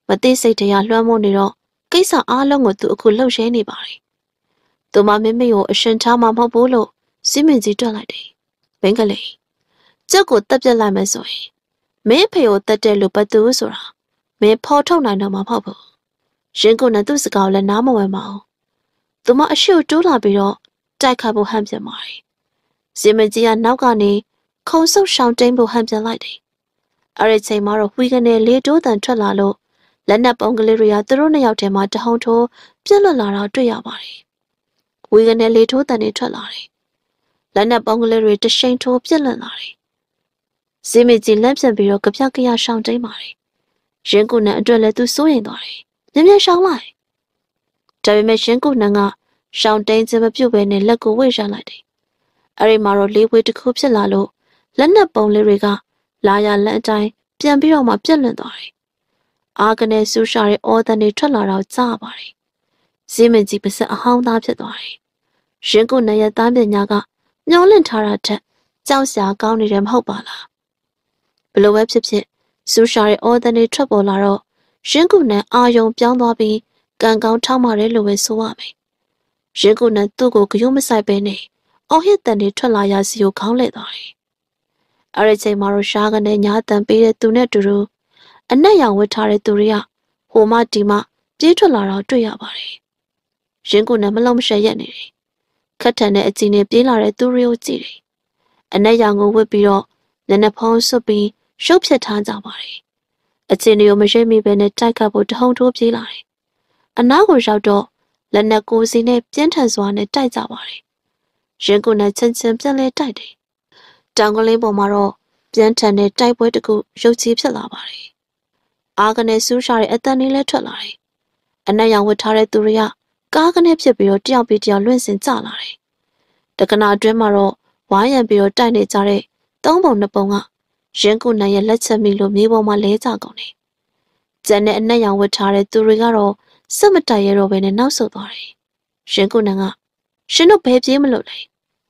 မသိစိတ်တရားလွှမ်းမိုးနေတော့ကိစ္စအားလုံးကိုသူအခုလှုပ်ရဲနေပါတယ်။သူမမမေကိုအရှင်ထားမှာမဟုတ်ဘူးလို့စီမင်ကြီးတွက်လိုက်တယ်။ဘင်္ဂလီ ကျုပ်ကိုတက်ပြက်လိုက်မယ်ဆိုရင်မင်းဖေကိုတက်တယ်လို့ဘသူဆိုတာမင်းဖော်ထုတ်နိုင်တော့မှာမဟုတ်ဘူး။ရင်ကိုနဲ့သူ့စကားကိုလည်းနားမဝင်ပါဘူး။သူမအရှိ့တိုးလာပြီးတော့တိုက်ခတ်ဖို့ဟန်ပြန်ပါတယ်။စီမင်ကြီးကနောက်ကနေခုံဆုပ်ရှောင်တိန်ဖို့ဟန်ပြန်လိုက်တယ်။အဲ့ဒီချိန်မှာတော့ဝီကနေလေးတိုးတန်ထွက်လာလို့လက်နက်ပုံကလေးတွေကသူတို့နှစ်ယောက်ထဲမှာတဟုန်ထိုးပြက်လွတ်လာတာတွေ့ရပါတယ်။ဝီကနေလေးထိုးတန်တွေထွက်လာတယ်။လက်နက်ပုံကလေးတွေတရှိန်ထိုးပြက်လွတ်လာတယ်။ ဇီမီကြီးလက်ပြန်ပြီးတော့ကြပြကြရရှောင်တိန်ပါတယ်။ရင်ကုနန်အတွက်လည်းသူစိုးရင်သွားတယ်။မြင်မြင်ရှောင်လိုက်။ဒါပေမဲ့ရင်ကုနန်ကရှောင်တိန်ခြင်းမပြုတ်ဘဲနဲ့လက်ကိုဝိတ်ရလိုက်တယ်။အဲ့ဒီမှာတော့လေးဝေးတစ်ခုဖြစ်လာလို့လက်နက်ပုံလေးတွေကလာရလက်အတိုင်းပြန်ပြီးတော့မှပြက်လွန်သွားတယ်။အာကနေဆူရှာတဲ့အော်တန်တွေထွက်လာတော့ကြားပါတယ်။ဇင်းမင်ကြီးပါစက်အဟောင်းသားဖြစ်သွားတယ်။ရင်ကုနရဲ့သားပညာကမျောလင့်ထားတာထက်ကြောက်စရာကောင်းနေတယ်မဟုတ်ပါလား။ဘ လို့ပဲဖြစ်ဖြစ်ဆူရှာတဲ့အော်တန်တွေထွက်ပေါ်လာတော့ရင်ကုနအာယုံပြောင်းသွားပြီးကံကောင်းထောက်မာတယ်လို့ပဲဆိုရမယ်။ရင်ကုနသူ့ကိုဂယုမဆိုင်ပဲနဲ့အော်ဟစ်တန်တွေထွက်လာရစီကိုခေါင်းလဲသွားတယ်အဲ့ဒီချိန်မှာတော့ရှားကနေညာတန်ပေးတဲ့သူနဲ့တူတူအနက်ရောင်ဝတ်ထားတဲ့သူတွေကဟိုမှဒီမှပြေးထွက်လာတော့တွေ့ရပါတယ်။ရင်ကိုနဲ့မလုံးမရှက်ရက်နေတယ်။ခက်ထန်တဲ့အကြည့်နဲ့ပြေးလာတဲ့သူတွေကိုကြည့်တယ်။အနက်ရောင်ကိုဝတ်ပြီးတော့နက်နဖုံးဆွပြီး ရှုပ်ဖြစ်ထားကြပါတယ်။အချင်းတွေကိုမရှိမိပဲနဲ့တိုက်ခတ်ဖို့တဟုန်ထိုးပြေးလာတယ်။အနားကိုရောက်တော့လက်နက်ကိုစီနဲ့ပြင်းထန်စွာနဲ့တိုက်ကြပါတယ်။ရင်ကိုနဲ့ချင်းချင်းပြန်လဲတိုက်တယ်တောင်ကလေးပေါ်မှာတော့ပြင်းထန်တဲ့တိုက်ပွဲတစ်ခုရုပ်ချီဖြစ်လာပါတယ်။အားကနေဆူးရှာတဲ့အတန်လေးလည်းထွက်လာတယ်။အနက်ရောင်ဝတ်ထားတဲ့သူတွေကကားကနေဖြစ်ပြီးတော့တယောက်ပြီးတယောက်လွင့်စင်ကျလာတယ်။တက္ကနာအတွင်းမှာတော့ဝိုင်းရံပြီးတော့တိုက်နေကြတဲ့သုံးပုံနှစ်ပုံက ရင်ကုနိုင်ရဲ့လက်ချက်မိလို့မြေပေါ်မှာလဲကျကုန်တယ်။ကျန်တဲ့အနက်ရောင်ဝတ်ထားတဲ့သူတွေကတော့စက်မတိုက်ရတော့ဘဲနဲ့နောက်ဆုတ်သွားတယ်။ရင်ကုနန်ကရှင်တို့ဘယ်ပြေးမလို့လဲ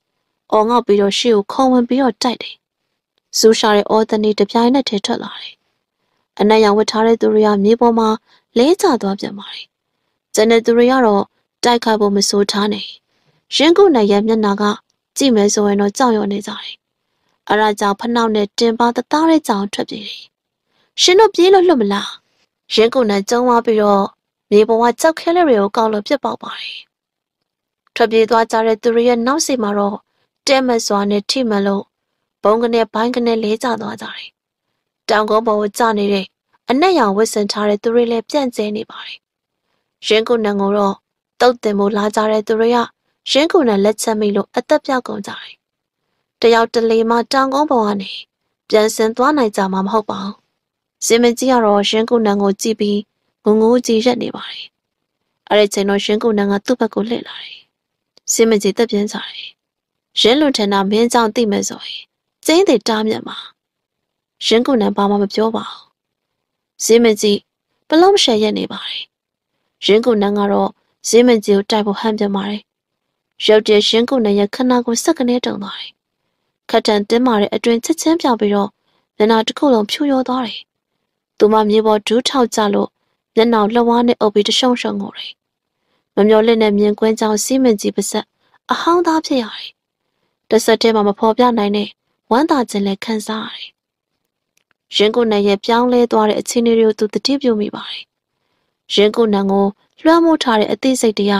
။အော်ငေါ့ပြီးတော့ရှေ့ကိုခုံဝင်ပြီးတော့တိုက်တယ်။ဇူရှာတဲ့အော်တနီတပြိုင်နက်ထဲထွက်လာတယ်။အနက်ရောင်ဝတ်ထားတဲ့သူတွေကမြေပေါ်မှာလဲကျသွားပြန်ပါတယ်။ကျန်တဲ့သူတွေကတော့တိုက်ခိုက်ဖို့မစိုးထားနေ။ရင်းကုနိုင်ရဲ့မျက်နှာကကြည့်မယ်ဆိုရင်တော့ကြောက်ရွံ့နေကြတယ် အရာကြောင့်ဖနှောက်နဲ့တင်ပါတသားတဲ့ကြောင်ထွက်ပြေးတယ်ရှင်တို့ပြေးလို့လွတ်မလားရင်းကုန်နဲ့ကျုံသွားပြီးတော့မြေပေါ်ကကြောက်ခဲလေးတွေကိုကောက်လို့ပြစ်ပေါက်ပါတယ်ထွက်ပြေးသွားကြတဲ့သူတွေရဲ့နောက်စီမှာတော့တဲမစွာနဲ့ထိမှန်လို့ဘုံကနေဘိုင်းကနေလေးကျသွားကြတယ်တောင်ကုန်းပေါ်ကိုကျနေတဲ့အနက်ရောင်ဝစ်စင်ထားတဲ့သူတွေလည်းပြန့်ကျဲနေပါတယ်ရင်းကုန်နဲ့ကိုတော့တုတ်တင်မှုလာကြတဲ့သူတွေကရင်းကုန်နဲ့လက်ချက်မိလို့အသက်ပြောက်ကုန်ကြတယ် တယောက်တလေမှတောင်ကုန်းပေါ်ကနေပြန်ဆင်းသွားနိုင်ကြမှာမဟုတ်ပါဘူး။စင်မကြီးကတော့ရှင်ကုနန်ကိုကြည့်ပြီးငုံငိုးကြည့်ရက်နေပါတယ်။အဲ့ဒီချိန်တော့ရှင်ကုနန်ကသူ့ဘက်ကိုလှည့်လာတယ်။စင်မကြီးတက်ပြင်းစားတယ်။ရင်းလွန်ထန်တာမင်းကြောင့်သိမဲ့ဆိုရင်ကျင်းတွေတားမြတ်မှာရှင်ကုနန်ဘာမှမပြောပါဘူး။စင်မကြီးဘလုံးရှယ်ရက်နေပါတယ်။ရင်းကုနန်ကတော့စင်မကြီးကိုတိုက်ဖို့ဟန်ပြန်ပါတယ်။ရုတ်တရက်ရှင်ကုနန်ရဲ့ခနာကိုစက်ကနေတုံသွားတယ် ခတ်တန်တင်းမာတဲ့အတွင်ချက်ချင်းပြောင်ပြီးတော့မျက်နှာတစ်ခုလုံးဖြူရောသွားတယ်။သူမမြေပေါ်ဒူးထောက်ကြလို့မျက်နှာလှဝါးနဲ့အုပ်ပြီးတရှုံရှုံငိုတယ်။မမျော်လင့်တဲ့မြင်ကွင်းကြောင့်စီးမင်ကြီးပါဆက်အဟောင်းသားဖြစ်ရတယ်။တဆက်တည်းမှာမဖော်ပြနိုင်တဲ့ဝမ်းသာခြင်းလည်းခံစားရတယ်။ရင်ကိုနန်ရဲ့ပြောင်းလဲသွားတဲ့အခြေအနေတွေကိုသူတတိပြုမိပါတယ်။ရင်ကိုနန်ကိုလွှမ်းမိုးထားတဲ့အသေးစိတ်တွေက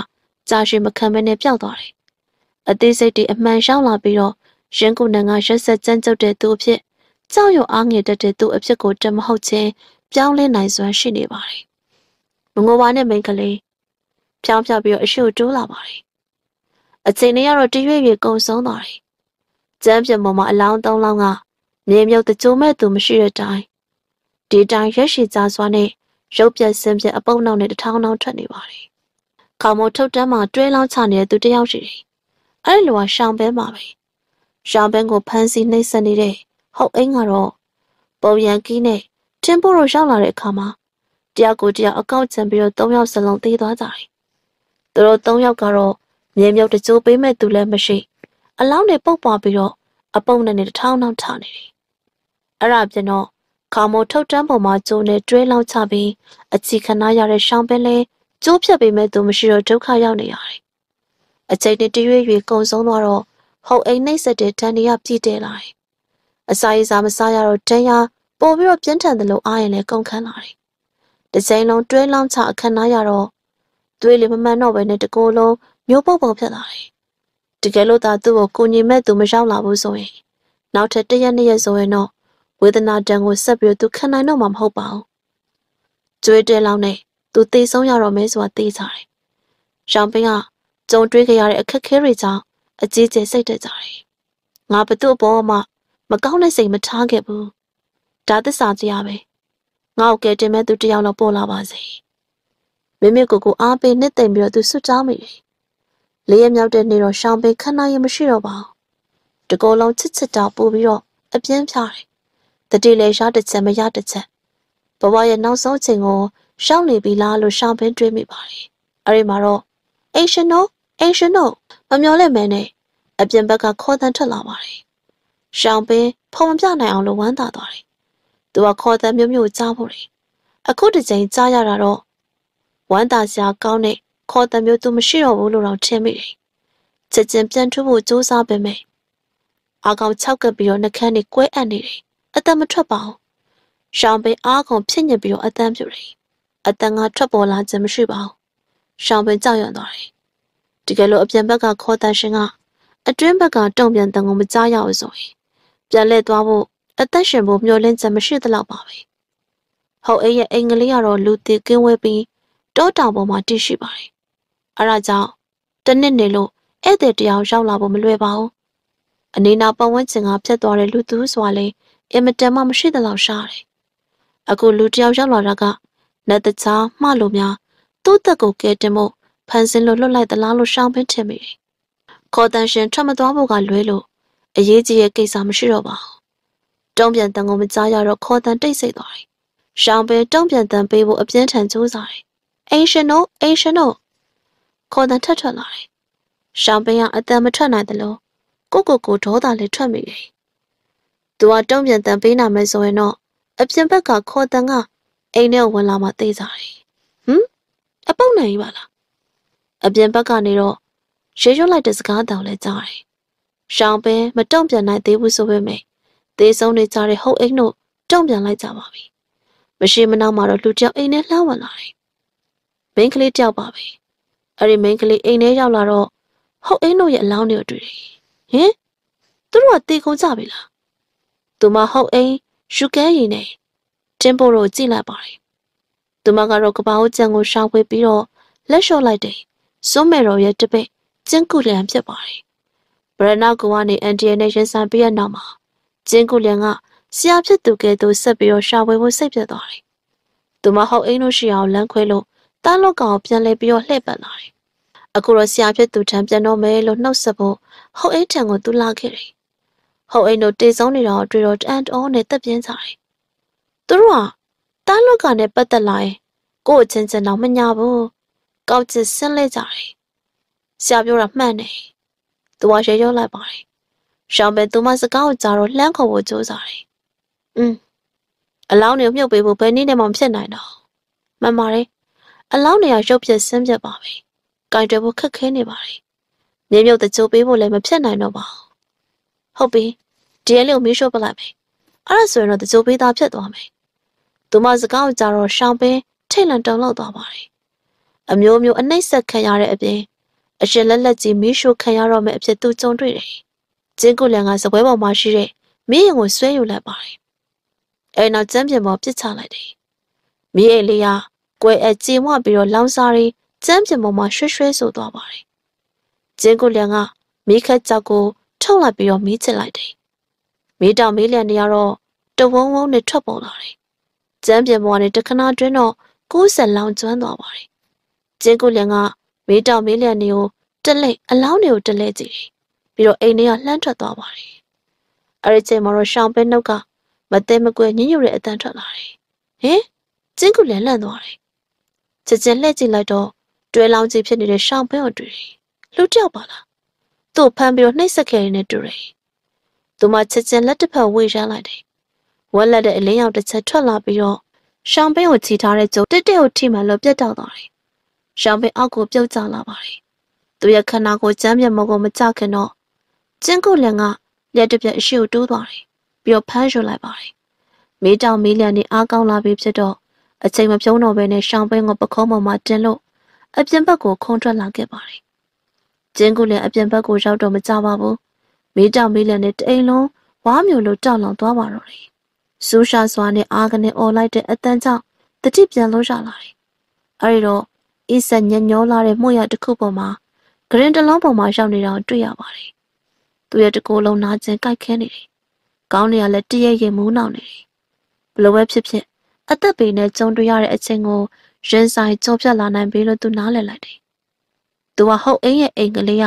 ကြာရှည်မခံမနဲ့ပျောက်သွားတယ်။အသေးစိတ်တွေအမှန်ရှောင်းလာပြီးတော့ ရင်းကိုနန်ကရက်ဆက်ကြမ်းကြုတ်တဲ့သူအဖြစ်ကြောက်ရွံ့အားငယ်တတ်တဲ့သူအဖြစ်ကိုတမဟုတ်ချင်းပြောင်းလဲနိုင်စွမ်းရှိနေပါတယ်။မငိုပါနဲ့မိန်းကလေးဖြောင်းဖြောက်ပြီးတော့အရှို့တိုးလာပါတယ်။အချိန်လေးကတော့တရွေ့ရွေ့ကုံဆုံးသွားတယ်။ကျမ်းပြပေါ်မှာအလောင်းသုံးလောင်းကမြေမြုပ်တကြိုးမဲ့သူမရှိတဲ့တိုင်ဒီတိုင်ရက်ရှိကြစွာနဲ့ရုပ်ပြက်ဆင်းပြက်အပုပ်နောက်နဲ့တထောင်းထောင်းထွက်နေပါတယ်။ခေါမထုတ်တန်းမှာတွဲလောင်းချနေတဲ့သူတယောက်ရှိတယ်။အဲ့လိုကရှောင်ပဲမှာပဲ။ ရှာဘန်းကိုဖမ်းဆီးနှိပ်စက်နေတဲ့ဟုတ်အိမ်ကတော့ပုံရန်ကီးနဲ့တင်ပို့တော့ရောက်လာတဲ့အခါမှာတယောက်ကိုတယောက်အကောက်ချန်ပြီးတော့၃ယောက်စလုံးသေးသွားကြတယ်။သူတို့၃ယောက်ကတော့မြေမြုပ်တကြိုးပေးမဲ့သူလည်းမရှိအလောင်းတွေပုတ်ပွားပြီးတော့အပုံနဲ့တထောင်းထောင်းထနေတယ်။အဲ့ဒါပြင်တော့ခါမိုထုတ်တန်းပေါ်မှာကျိုးနဲ့တွဲလောင်းချပြီးအချီခနာရတဲ့ရှောင်းပင်းလေးကျိုးဖြတ်ပေးမဲ့သူမရှိတော့ဒုက္ခရောက်နေရတယ်။အချိန်နဲ့တရွေ့ရွေ့ကုံဆုံးသွားတော့ ဟုတ်အိမ်နှိမ့်ဆက်တဲ့တန်တွေကပြည့်တဲလာတယ်။အစာရည်စားမစားရတော့တန်ရပို့ပြီးတော့ပြင်းထန်တယ်လို့အားရင်လည်းကုန်ခန်းလာတယ်။တစ်ချိန်လုံးတွဲလောင်းချအခမ်းနားရတော့သွေးလေးမမှန်တော့ပဲနဲ့တကိုယ်လုံးမျိုးပုတ်ပုံဖြစ်လာတယ်။တကယ်လို့သာသူ့ကိုကိုညီမဲ့သူမရောက်လာဘူးဆိုရင်နောက်ထပ်တရက်နှစ်ရက်ဆိုရင်တော့ဝေဒနာတန်ကိုဆက်ပြီးသူခံနိုင်တော့မှာမဟုတ်ပါဘူး။ကျွေးတဲလောင်းနဲ့သူသေဆုံးရတော့မဲဆိုတာသိကြတယ်။ရောင်ပင်းကကြုံတွေးခဲ့ရတဲ့အခက်ခဲတွေကြောင့် အကြီးကျယ်စိတ်တက်ကြတယ်။ငါဘသူ့ဘောမှမကောင်းတဲ့စိတ်မထားခဲ့ဘူး။ဒါသစ္စာတရားပဲ။ငါ့ကိုကဲတင်မဲ့သူတယောက်တော့ပေါ်လာပါစေ။မိမိကိုယ်ကိုအားပေးနှစ်သိမ့်ပြီးတော့သူဆွတ်တောင်းမိတယ်။လေးရမြောက်တဲ့နေ့တော့ရှောင်းပေးခဏရမရှိတော့ပါဘူး။တကောလုံးချစ်ချစ်တောက်ပို့ပြီးတော့အပြင်းဖြားတယ်။တတိလေရှားတစ်ချက်မရတစ်ချက်ဘဝရဲ့နောက်ဆုံးချိန်ကိုရှောင်းနေပြီလားလို့ရှောင်းပင်းတွေးမိပါတယ်။အဲဒီမှာတော့အိရှင်တို့အိရှင်တို့ မမျော်လင့်မဲနဲ့အပြင်ဘက်ကခေါ်တန်းထွက်လာပါတယ်။ရှောင်းပင်ဖုံမပြနိုင်အောင်လို့ဝမ်းသာသွားတယ်။သူကခေါ်တန်းမျိုးမျိုးကြားဖို့တယ်။အခုတစ်ချိန်ကြားရတာတော့ဝမ်းသာစရာကောင်းတဲ့ခေါ်တန်းမျိုးသူမရှိတော့ဘူးလို့တော့ထင်မိတယ်။ချက်ချင်းပြန်ထုတ်ဖို့စူးစမ်းပေမဲ့အာကောင်၆ကပ်ပြီးတော့နှကန်းနဲ့ကွဲအပ်နေတယ်။အသက်မထွက်ပါဘူး။ရှောင်းပင်အားကုန်ဖြစ်ညစ်ပြီးတော့အတန်းပြူတယ်။အတန်းကထွက်ပေါ်လာခြင်းမရှိပါဘူး။ရှောင်းပင်ကြောက်ရွံ့သွားတယ် တကယ်လို့အပြင်ဘက်ကခေါ်တန်ရှင်ကအတွင်းဘက်ကတုံ့ပြန်တန်ကိုမကြားရအောင်ဆိုရင်ပြန်လဲသွားဖို့အသက်ရှင်ဖို့မျှော်လင့်ချက်မရှိသလောက်ပါပဲဟုတ်အိရဲ့အင်္ဂလိပ်ကတော့လူတည်ကင်းဝဲပြီးတောတောင်ပေါ်မှာတည်ရှိပါတယ်အဲဒါကြောင့်တနစ်နေလို့ဧည့်သည်တယောက်ရောက်လာဖို့မလွယ်ပါဘူးအနေနာပတ်ဝန်းကျင်ကဖြတ်သွားတဲ့လူသူစွာလေအင်မတန်မှမရှိသလောက်ရှားတယ်အခုလူတယောက်ရောက်လာတာကနတ်တချာမှလို့များသူ့တက်ကိုကဲတင်မို့ ဖန်ဆင်းလို့လွတ်လိုက်သလားလို့ရှောင်းပင်းထင်မိတယ်။ခေါ်တန်ရှင်ထွက်မသွားဖို့ကလွဲလို့အရေးကြီးရဲ့ကိစ္စမရှိတော့ပါဘူး။တုံးပြန်တန်ကိုမကြားရတော့ခေါ်တန်တိတ်ဆိတ်သွားတယ်။ရှောင်းပင်းတုံးပြန်တန်ပေးဖို့အပြင်းထန်ကြိုးစားတယ်။အိရှင်တို့အိရှင်တို့ခေါ်တန်ထက်ထွက်လာတယ်။ရှောင်းပင်းကအတန်မထွက်နိုင်တယ်လို့ကိုကိုကိုဒေါသလေးထွက်မိတယ်။သူကတုံးပြန်တန်ပေးနိုင်မယ်ဆိုရင်တော့အပြင်ဘက်ကခေါ်တန်ကအိမ်ထဲဝင်လာမှသိကြတယ်။ဟမ်အပုတ်နိုင်ပါလား အပြင်ဘက်ကနေတော့ရေရွတ်လိုက်တဲ့စကားတောင်လဲကြားတယ်။ရှောင်းပင်မတုံ့ပြန်နိုင်သေးဘူးဆိုပေမဲ့သေဆုံးနေကြတဲ့ဟုတ်အိမ်တို့တုံ့ပြန်လိုက်ကြပါပြီမရှိမနောက်မှာတော့လူတယောက်အိမ်ထဲလှမ်းဝင်လာတယ်မိန်းကလေးတယောက်ပါပဲအဲ့ဒီမိန်းကလေးအိမ်ထဲရောက်လာတော့ဟုတ်အိမ်တို့ရဲ့အလောင်းတွေကိုတွေ့တယ်ဟင်သူတို့ကတေကုန်ကြပြီလားသူမဟုတ်အိမ်ရှုကဲရည်နဲ့တင်းပို့တို့ကြည့်လိုက်ပါတယ်သူမကတော့ကပောက်ကြံကိုရှောင်ဖွေပြီးတော့လက်လျှော့လိုက်တယ် စွန်းမဲတော်ရဲ့တပည့်ကျင်းကုလျံဖြစ်ပါတယ်ဗရဏကူကနေအန်တီယနဲ့ရင်ဆိုင်ပြီးရနောက်မှာကျင်းကုလျံကဆရာဖြစ်သူကဲ့သို့ဆက်ပြီးတော့ရှာဖွေဖို့စိတ်ပြတ်သွားတယ်သူမဟုတ်အိမ်တို့ရှိအောင်လမ်းခွဲလို့တားလော့ကောင်ပြန်လဲပြီးတော့လှည့်ပတ်လာတယ်အခုတော့ဆရာဖြစ်သူထံပြန်တော့မယ်လို့နှုတ်ဆက်ဖို့ဟုတ်အိမ်ထံကိုသူလာခဲ့တယ်ဟုတ်အိမ်တို့တေဆုံးနေတာကိုတွေ့တော့တန်တောနဲ့တက်ပြင်းကြတယ်သူတို့ကတားလော့ကောင်နဲ့ပတ်သက်လာရင်ကို့အချင်းချင်းတော့မညာဘူး ကောက်ချစ်ဆင်းလဲကြတယ်ဆရာပြောတာမှန်တယ်သူကရေရောလိုက်ပါတယ်ရှောင်းပဲသူမစကားကိုကြားတော့လှမ်းခေါ်ဖို့ကြိုးစားတယ်อืมအလောင်းတွေမြုပ်ပေးဖို့ဘယ်နည်းနဲ့မှမဖြစ်နိုင်တော့မှန်ပါတယ်အလောင်းတွေကရုပ်ပြဆင်းပြပါပဲကင်တွယ်ဖို့ခက်ခဲနေပါတယ်မြေမြုပ်တကြိုးပေးဖို့လည်းမဖြစ်နိုင်တော့ပါဘူးဟုတ်ပြီဒီအလေးကိုမီးရှို့ပလိုက်မယ်အဲ့ဒါဆိုရင်တော့တကြိုးပေးသားဖြစ်သွားမယ်သူမစကားကိုကြားတော့ရှောင်းပဲထိတ်လန့်တုန်လှုပ်သွားပါတယ် အမျိုးမျိုးအနှိမ့်ဆက်ခံရတဲ့အပြင်အရှင်လက်လက်ကြီးမီးရှို့ခံရတော့မယ့်အဖြစ်သူကြုံတွေ့တယ်ကျင်းကုလန်ကစပွဲပေါ်မှာရှိတဲ့မီးရင်ကိုဆွဲယူလိုက်ပါတယ်အဲနောက်ကျမ်းပြင်ပေါ်ပစ်ချလိုက်တယ်မီးအိမ်လေးကကွယ်အကြေမွပြီးတော့လောင်စာရီကျမ်းပြင်ပေါ်မှာရွှဲရွှဲဆိုသွားပါတယ်ကျင်းကုလန်ကမီးခက်ကြောက်ကိုထုတ်လိုက်ပြီးတော့မီးချစ်လိုက်တယ်မီးတောင်မီးလျံတွေကတော့တဝုံဝုံနဲ့ထွက်ပေါ်လာတယ်ကျမ်းပြင်ပေါ်ကနေတခဏတွင်းတော့ကိုးဆက်လောင်ကျွမ်းသွားပါတယ် ကျင်းကုလန်ကမီးတောင်မီးလျံတွေကိုတက်လက်အလောင်းတွေကိုတက်လက်ကြည့်တယ်ပြီးတော့အိမ်ထဲကလှမ်းထွက်သွားပါတယ်အဲ့ဒီချိန်မှာတော့ရှောင်းပဲနှုတ်ကမသိမကွယ်ညှဉ်းညူတဲ့အတန်ထွက်လာတယ်ဟင်ကျင်းကုလန်လန့်သွားတယ်ချက်ချင်းလှည့်ကြည့်လိုက်တော့တွဲလောင်းကြီးဖြစ်နေတဲ့ရှောင်းပဲကိုတွေ့တယ်လူတယောက်ပါလားသူ့ဖမ်းပြီးတော့နှိပ်စက်ခဲ့ရင်းနဲ့တွေ့တယ်သူမချက်ချင်းလက်တစ်ဖက်ဝေရမ်းလိုက်တယ်ဝက်လက်တဲ့အလင်းရောင်တစ်ချက်ထွက်လာပြီးတော့ရှောင်းပင်းကိုချီထားတဲ့ကျုပ်တက်တက်ကိုထိမှန်လို့ပြတ်တောက်သွားတယ်။ ရှောင်းပင်းအောက်ကိုပြုတ်ကျလာပါတယ်။သူရဲ့ခန္ဓာကိုယ်ကျမ်းပြတ်မကိုမကြခင်တော့ကျင်းကုလန်ကလက်တစ်ပြက်အရှိကိုတိုးသွားတယ်။ပြီးတော့ဖမ်းယူလိုက်ပါတယ်။မေးတောင်မေးလျံနေအားကောင်းလာပြီဖြစ်တော့အချိန်မဖြုံးတော့ဘဲနဲ့ရှောင်းပင်းကိုပခုံးပေါ်မှာတင်လို့အပြင်ဘက်ကိုခုံထွက်လာခဲ့ပါတယ်။ကျင်းကုလန်အပြင်ဘက်ကိုရောက်တော့မကြပါဘူး။မေးတောင်မေးလျံနေတအိမ်လုံးဝါမျိုးလိုတောက်လောင်သွားပါတော့တယ်။စူးရှာစွာနဲ့အာကနေអော်လိုက်တဲ့အတန်းကြောင့်တတိပြန်လို့ရလာတယ်။အဲဒီတော့ အစ်ဆက်ညညောလာတဲ့မှုရတစ်ခုပေါ်မှာဂရင်တလုံးပေါ်မှာရောက်နေတာကိုတွေ့ရပါတယ်။သူရဲ့တကိုယ်လုံးနာကျင်ကြိုက်ခဲနေတယ်။ကောင်းနေရလဲတည့်ရရင်မူးနှောင်နေတယ်။ဘလို့ပဲဖြစ်ဖြစ်အသက်ပေနဲ့ကြုံတွေ့ရတဲ့အချိန်ကိုရင်ဆိုင်ကြောပြတ်လာနိုင်ပြီလို့သူနားလည်လိုက်တယ်။သူကဟုတ်အိမ်ရဲ့အိမ်ကလေးက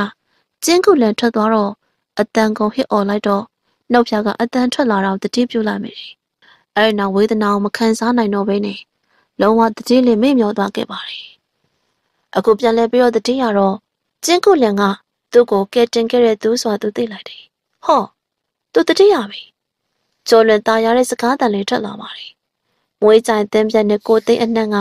ကျင်းကုလန်ထွက်သွားတော့အတန်ကုန်ဟစ်អော်လိုက်တော့နှုတ်ဖြာကအတန်ထွက်လာတော့တတိပြုလိုက်မိတယ်။အဲဒီနောက်ဝေဒနာကိုမခံစားနိုင်တော့ဘဲနဲ့လုံးဝတတိလေးမေ့မျောသွားခဲ့ပါတယ်။ အခုပြန်လဲပြီးတော့တတိရတော့ကျင်းကုလန်ကသူ့ကိုကဲတင်ခဲ့တဲ့သူဆိုတာသူသိလိုက်တယ်။ဟောသူတတိရပြီ။ကျော်လွန်ตาရတဲ့စကားတန်လေးထွက်လာပါတယ်။မွေးကြိုင်သင်းပြက်နဲ့ကိုသိန်းအနှံ့က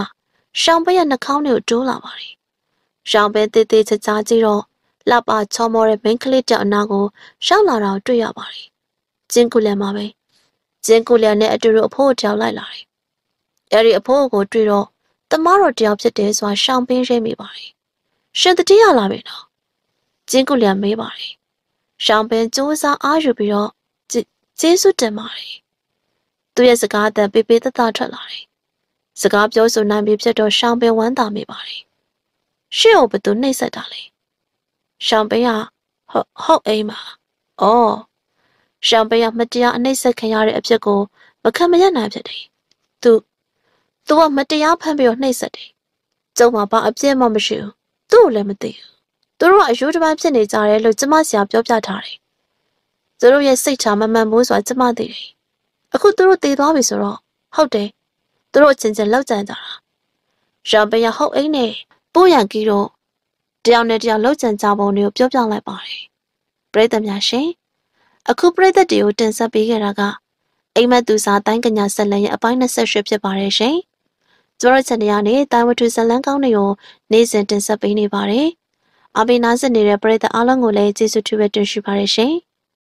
ရှောင်းပဲရနှာခေါင်းတွေကိုတိုးလာပါတယ်။ရှောင်းပဲတေးသေးချာချာကြည့်တော့လှပချောမောတဲ့မိန်းကလေးတယောက်အနာကိုရှောက်လာတာကိုတွေ့ရပါတယ်။ကျင်းကုလန်မှာပဲ။ကျင်းကုလန်နဲ့အတူတူအဖိုးတယောက်လိုက်လာတယ်။အဲဒီအဖိုးကိုတွေ့တော့ တမတော်တယောက်ဖြစ်တယ်ဆိုတာရှောင်းပင်းရဲမိပါတယ်။ရှင်တတိယလာပြီနော်။ကျင်းကုလန်မေးပါတယ်။ရှောင်းပင်းစူးစားအားယူပြီးတော့ကျေးဇူးတင်ပါတယ်။သူရဲ့စကားအတန်ပေပေတတထွက်လာတယ်။စကားပြောဆိုနိုင်ပြီဖြစ်တော့ရှောင်းပင်းဝမ်းသာမိပါတယ်။ရှေ့ကိုဘသူနှိပ်စက်တာလဲ။ရှောင်းပင်းကဟုတ်ဟုတ်အိမ်မှာ။အော်ရှောင်းပင်းကမတရားအနှိပ်စက်ခံရတဲ့အဖြစ်ကိုမခံမရနိုင်ဖြစ်တယ်။သူ သူကမတရားဖမ်းပြီးတော့နှိပ်စက်တယ်။ကျုံမှာဘာအပြစ်မှမရှိဘူး။သူ့ကိုလည်းမသိဘူး။သူတို့ကအယူတစ်ပိုင်းဖြစ်နေကြတယ်လို့ကျမဆရာပြောပြထားတယ်။သူတို့ရဲ့စိတ်ထားမမှန်ဘူးဆိုတာကျမသိတယ်။အခုသူတို့တည်သွားပြီဆိုတော့ဟုတ်တယ်။သူတို့အချင်းချင်းလောက်ကြံကြတာ။ရံပရဟုတ်အိမ်နဲ့ပို့ရန်ကြီးတော့တယောက်နဲ့တယောက်လောက်ကြံကြပုံတွေကိုပြောပြလိုက်ပါတယ်။ပရိသတ်များရှင်အခုပရိသတ်တွေကိုတင်ဆက်ပေးခဲ့တာကအိမ်မက်သူစာတိုင်းကညာဆက်လန်ရဲ့အပိုင်း28ဖြစ်ပါတယ်ရှင်။ ကျမတို့ channel ကနေတိုင်းဝတ္ထုဇလန်းကောင်းတွေကိုနေ့စဉ်တင်ဆက်ပေးနေပါတယ်။အပိနားစနေတဲ့ပရိသတ်အားလုံးကိုလည်းကျေးဇူးတင်ရှိပါတယ်ရှင်။